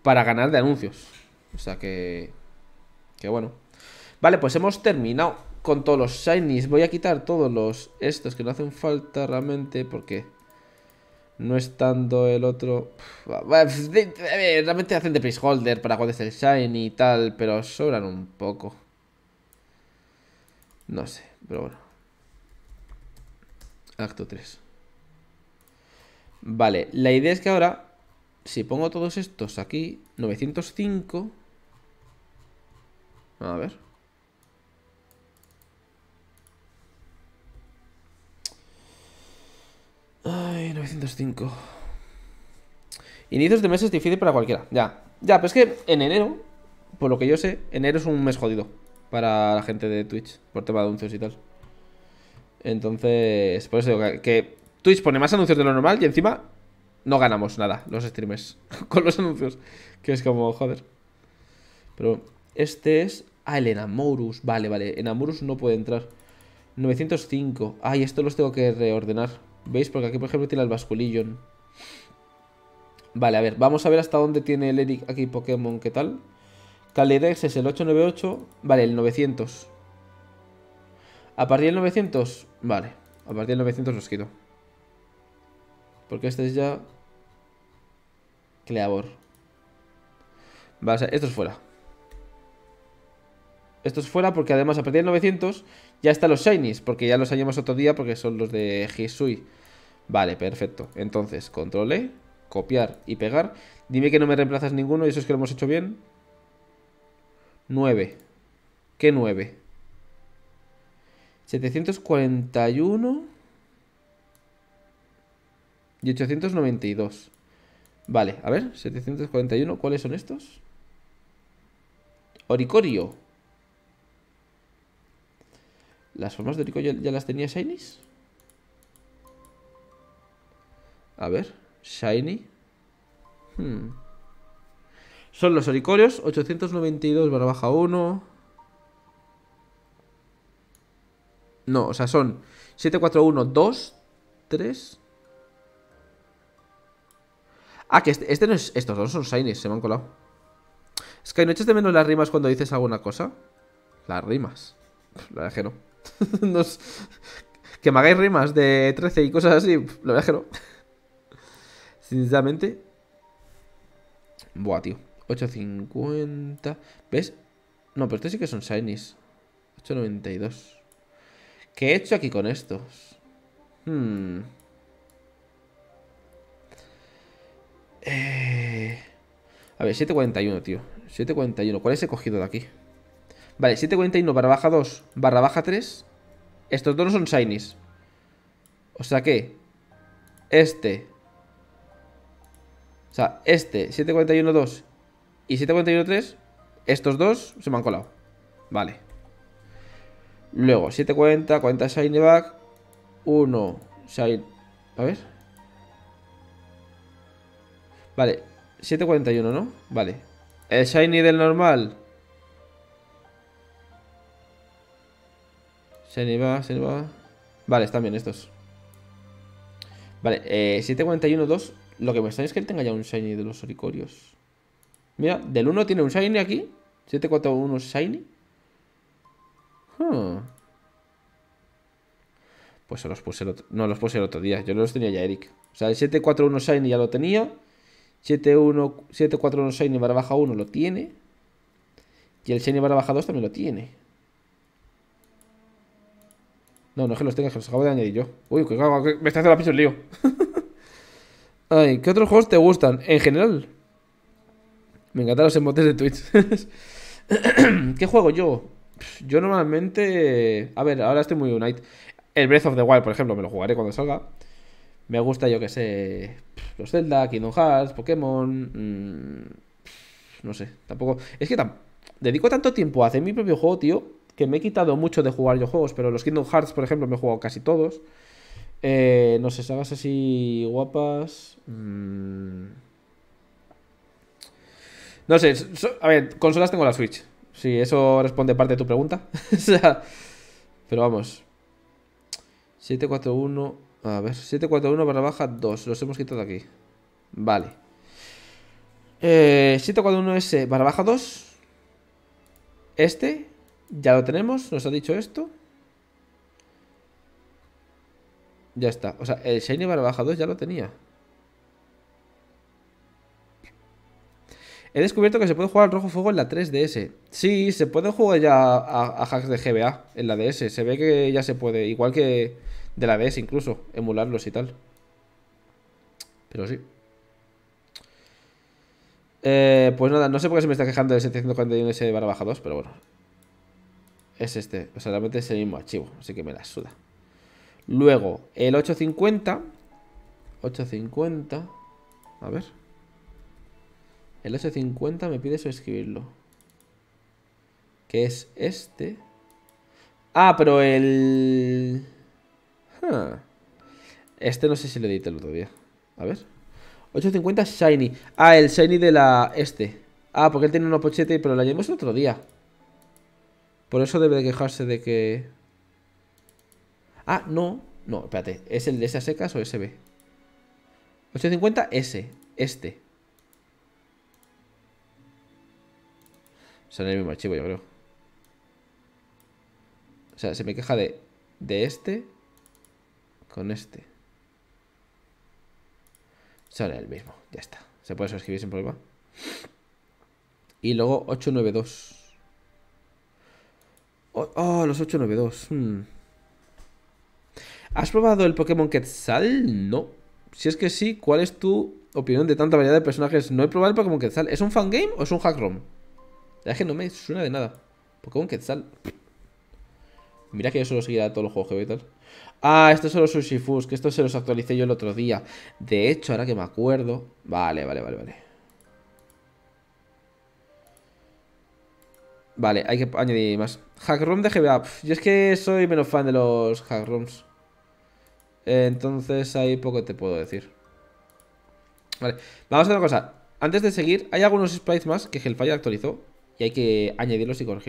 para ganar de anuncios. O sea que... Que bueno. Vale, pues hemos terminado con todos los shinies. Voy a quitar todos los... Estos que no hacen falta realmente porque... No estando el otro... Realmente hacen de placeholder para cuando es el Shiny y tal, pero sobran un poco. No sé, pero bueno. Acto 3. Vale, la idea es que ahora, si pongo todos estos aquí, 905... A ver. Ay, 905. Inicios de mes es difícil para cualquiera. Ya. Ya, pero es que en enero, por lo que yo sé, enero es un mes jodido para la gente de Twitch, por tema de anuncios y tal. Entonces, por eso digo que, Twitch pone más anuncios de lo normal y encima no ganamos nada los streamers con los anuncios. Que es como, joder. Pero este es... Ah, el Enamorus. Vale, vale. Enamorus no puede entrar. 905. Ay, esto los tengo que reordenar. ¿Veis? Porque aquí, por ejemplo, tiene el basculillo. Vale, a ver, vamos a ver hasta dónde tiene el Eric aquí Pokémon, ¿qué tal? Calyrex es el 898, vale, el 900. A partir del 900, vale, a partir del 900 los quito. Porque este es ya... Cleavor. Vale, esto es fuera. estos fuera porque además a partir de 900 ya están los Shinies, porque ya los hallamos otro día porque son los de Hisui. Vale, perfecto. Entonces, control E, copiar y pegar. Dime que no me reemplazas ninguno y eso es que lo hemos hecho bien. 9. ¿Qué 9? 741 y 892. Vale, a ver, 741, ¿cuáles son estos? Oricorio. ¿Las formas de Oricorio ya, las tenía Shinies? A ver, Shiny. Hmm. Son los Oricorios, 892 barra baja 1. No, o sea, son 741, 2, 3. Ah, que este, este, no es. Estos dos son shinies, se me han colado. Es que no echas de menos las rimas cuando dices alguna cosa. Las rimas. La verdad que no. Que me hagáis rimas de 13 y cosas así. La verdad que no. Sinceramente. Buah, tío. 850. ¿Ves? No, pero estos sí que son shinies. 892. ¿Qué he hecho aquí con estos? Hmm. Eh... A ver, 741, tío. 741. ¿Cuáles he cogido de aquí? Vale, 741 barra baja 2 barra baja 3. Estos dos no son shinies. O sea que... Este... O sea, este 741-2 y 741-3, estos dos se me han colado. Vale. Luego, 740, 40 Shiny Back. 1 Shiny. A ver. Vale, 741, ¿no? Vale. El Shiny del normal. Shiny Back, Shiny Back. Vale, están bien estos. Vale, eh, 741, 2. Lo que me extraña es que él tenga ya un Shiny de los Oricorios. Mira, del 1 tiene un Shiny aquí. 741 Shiny. Pues se los puse el otro... No, los puse el otro día. Yo los tenía ya Eric. O sea, el 741 Shiny ya lo tenía. 741 Shiny barra baja 1 lo tiene. Y el Shiny barra baja 2 también lo tiene. No, no es que los tenga, que los acabo de añadir yo. Uy, que, me está haciendo la piso el lío. Ay, ¿qué otros juegos te gustan? En general. Me encantan los emotes de Twitch. ¿Qué juego yo? Yo normalmente... A ver, ahora estoy muy Unite. El Breath of the Wild, por ejemplo, me lo jugaré cuando salga. Me gusta, yo que sé, los Zelda, Kingdom Hearts, Pokémon... Mm, no sé, tampoco... Es que dedico tanto tiempo a hacer mi propio juego, tío, que me he quitado mucho de jugar yo juegos, pero los Kingdom Hearts, por ejemplo, me he jugado casi todos. Eh, no sé, sagas así guapas... Mmm... No sé, a ver, consolas tengo la Switch. Si eso responde parte de tu pregunta. o sea, pero vamos. 741. A ver, 741 barra baja 2. Los hemos quitado aquí. Vale. Eh, 741S barra baja 2. Este. Ya lo tenemos. Nos ha dicho esto. Ya está. O sea, el Shiny barra baja 2 ya lo tenía. He descubierto que se puede jugar al rojo fuego en la 3DS. Sí, se puede jugar ya a, hacks de GBA en la DS. Se ve que ya se puede, igual que de la DS incluso, emularlos y tal. Pero sí. Eh, pues nada, no sé por qué se me está quejando del 741S barra baja 2, pero bueno. Es este, o sea, realmente es el mismo archivo, así que me la suda. Luego, el 850. 850. A ver. El S50 me pide escribirlo. Que es este. Ah, pero el... Este no sé si lo edité el otro día. A ver. 850 Shiny. Ah, el Shiny de la... Este. Ah, porque él tiene una pochete, pero la llevamos el otro día. Por eso debe de quejarse de que... Ah, no. No, espérate. ¿Es el de esas secas o SB? 850 S. Este. Son el mismo archivo, yo creo. O sea, se me queja de, de este con este. Son el mismo, ya está. Se puede suscribir sin problema. Y luego 892. Oh, oh, los 892. Hmm. ¿Has probado el Pokémon Quetzal? No. Si es que sí, ¿cuál es tu opinión de tanta variedad de personajes? No he probado el Pokémon Quetzal. ¿Es un fangame o es un hack ROM? Es que no me suena de nada. Pokémon Quetzal. Mira que yo solo seguía todos los juegos que y tal. Ah, estos son los Sushifus, que estos se los actualicé yo el otro día. De hecho, ahora que me acuerdo... Vale, vale, vale, vale. Vale, hay que añadir más. Hackroom de GBA. yo es que soy menos fan de los Entonces ahí poco te puedo decir. Vale, vamos a hacer una cosa. Antes de seguir, hay algunos sprites más que Hellfire actualizó y hay que añadirlos y corregirlos.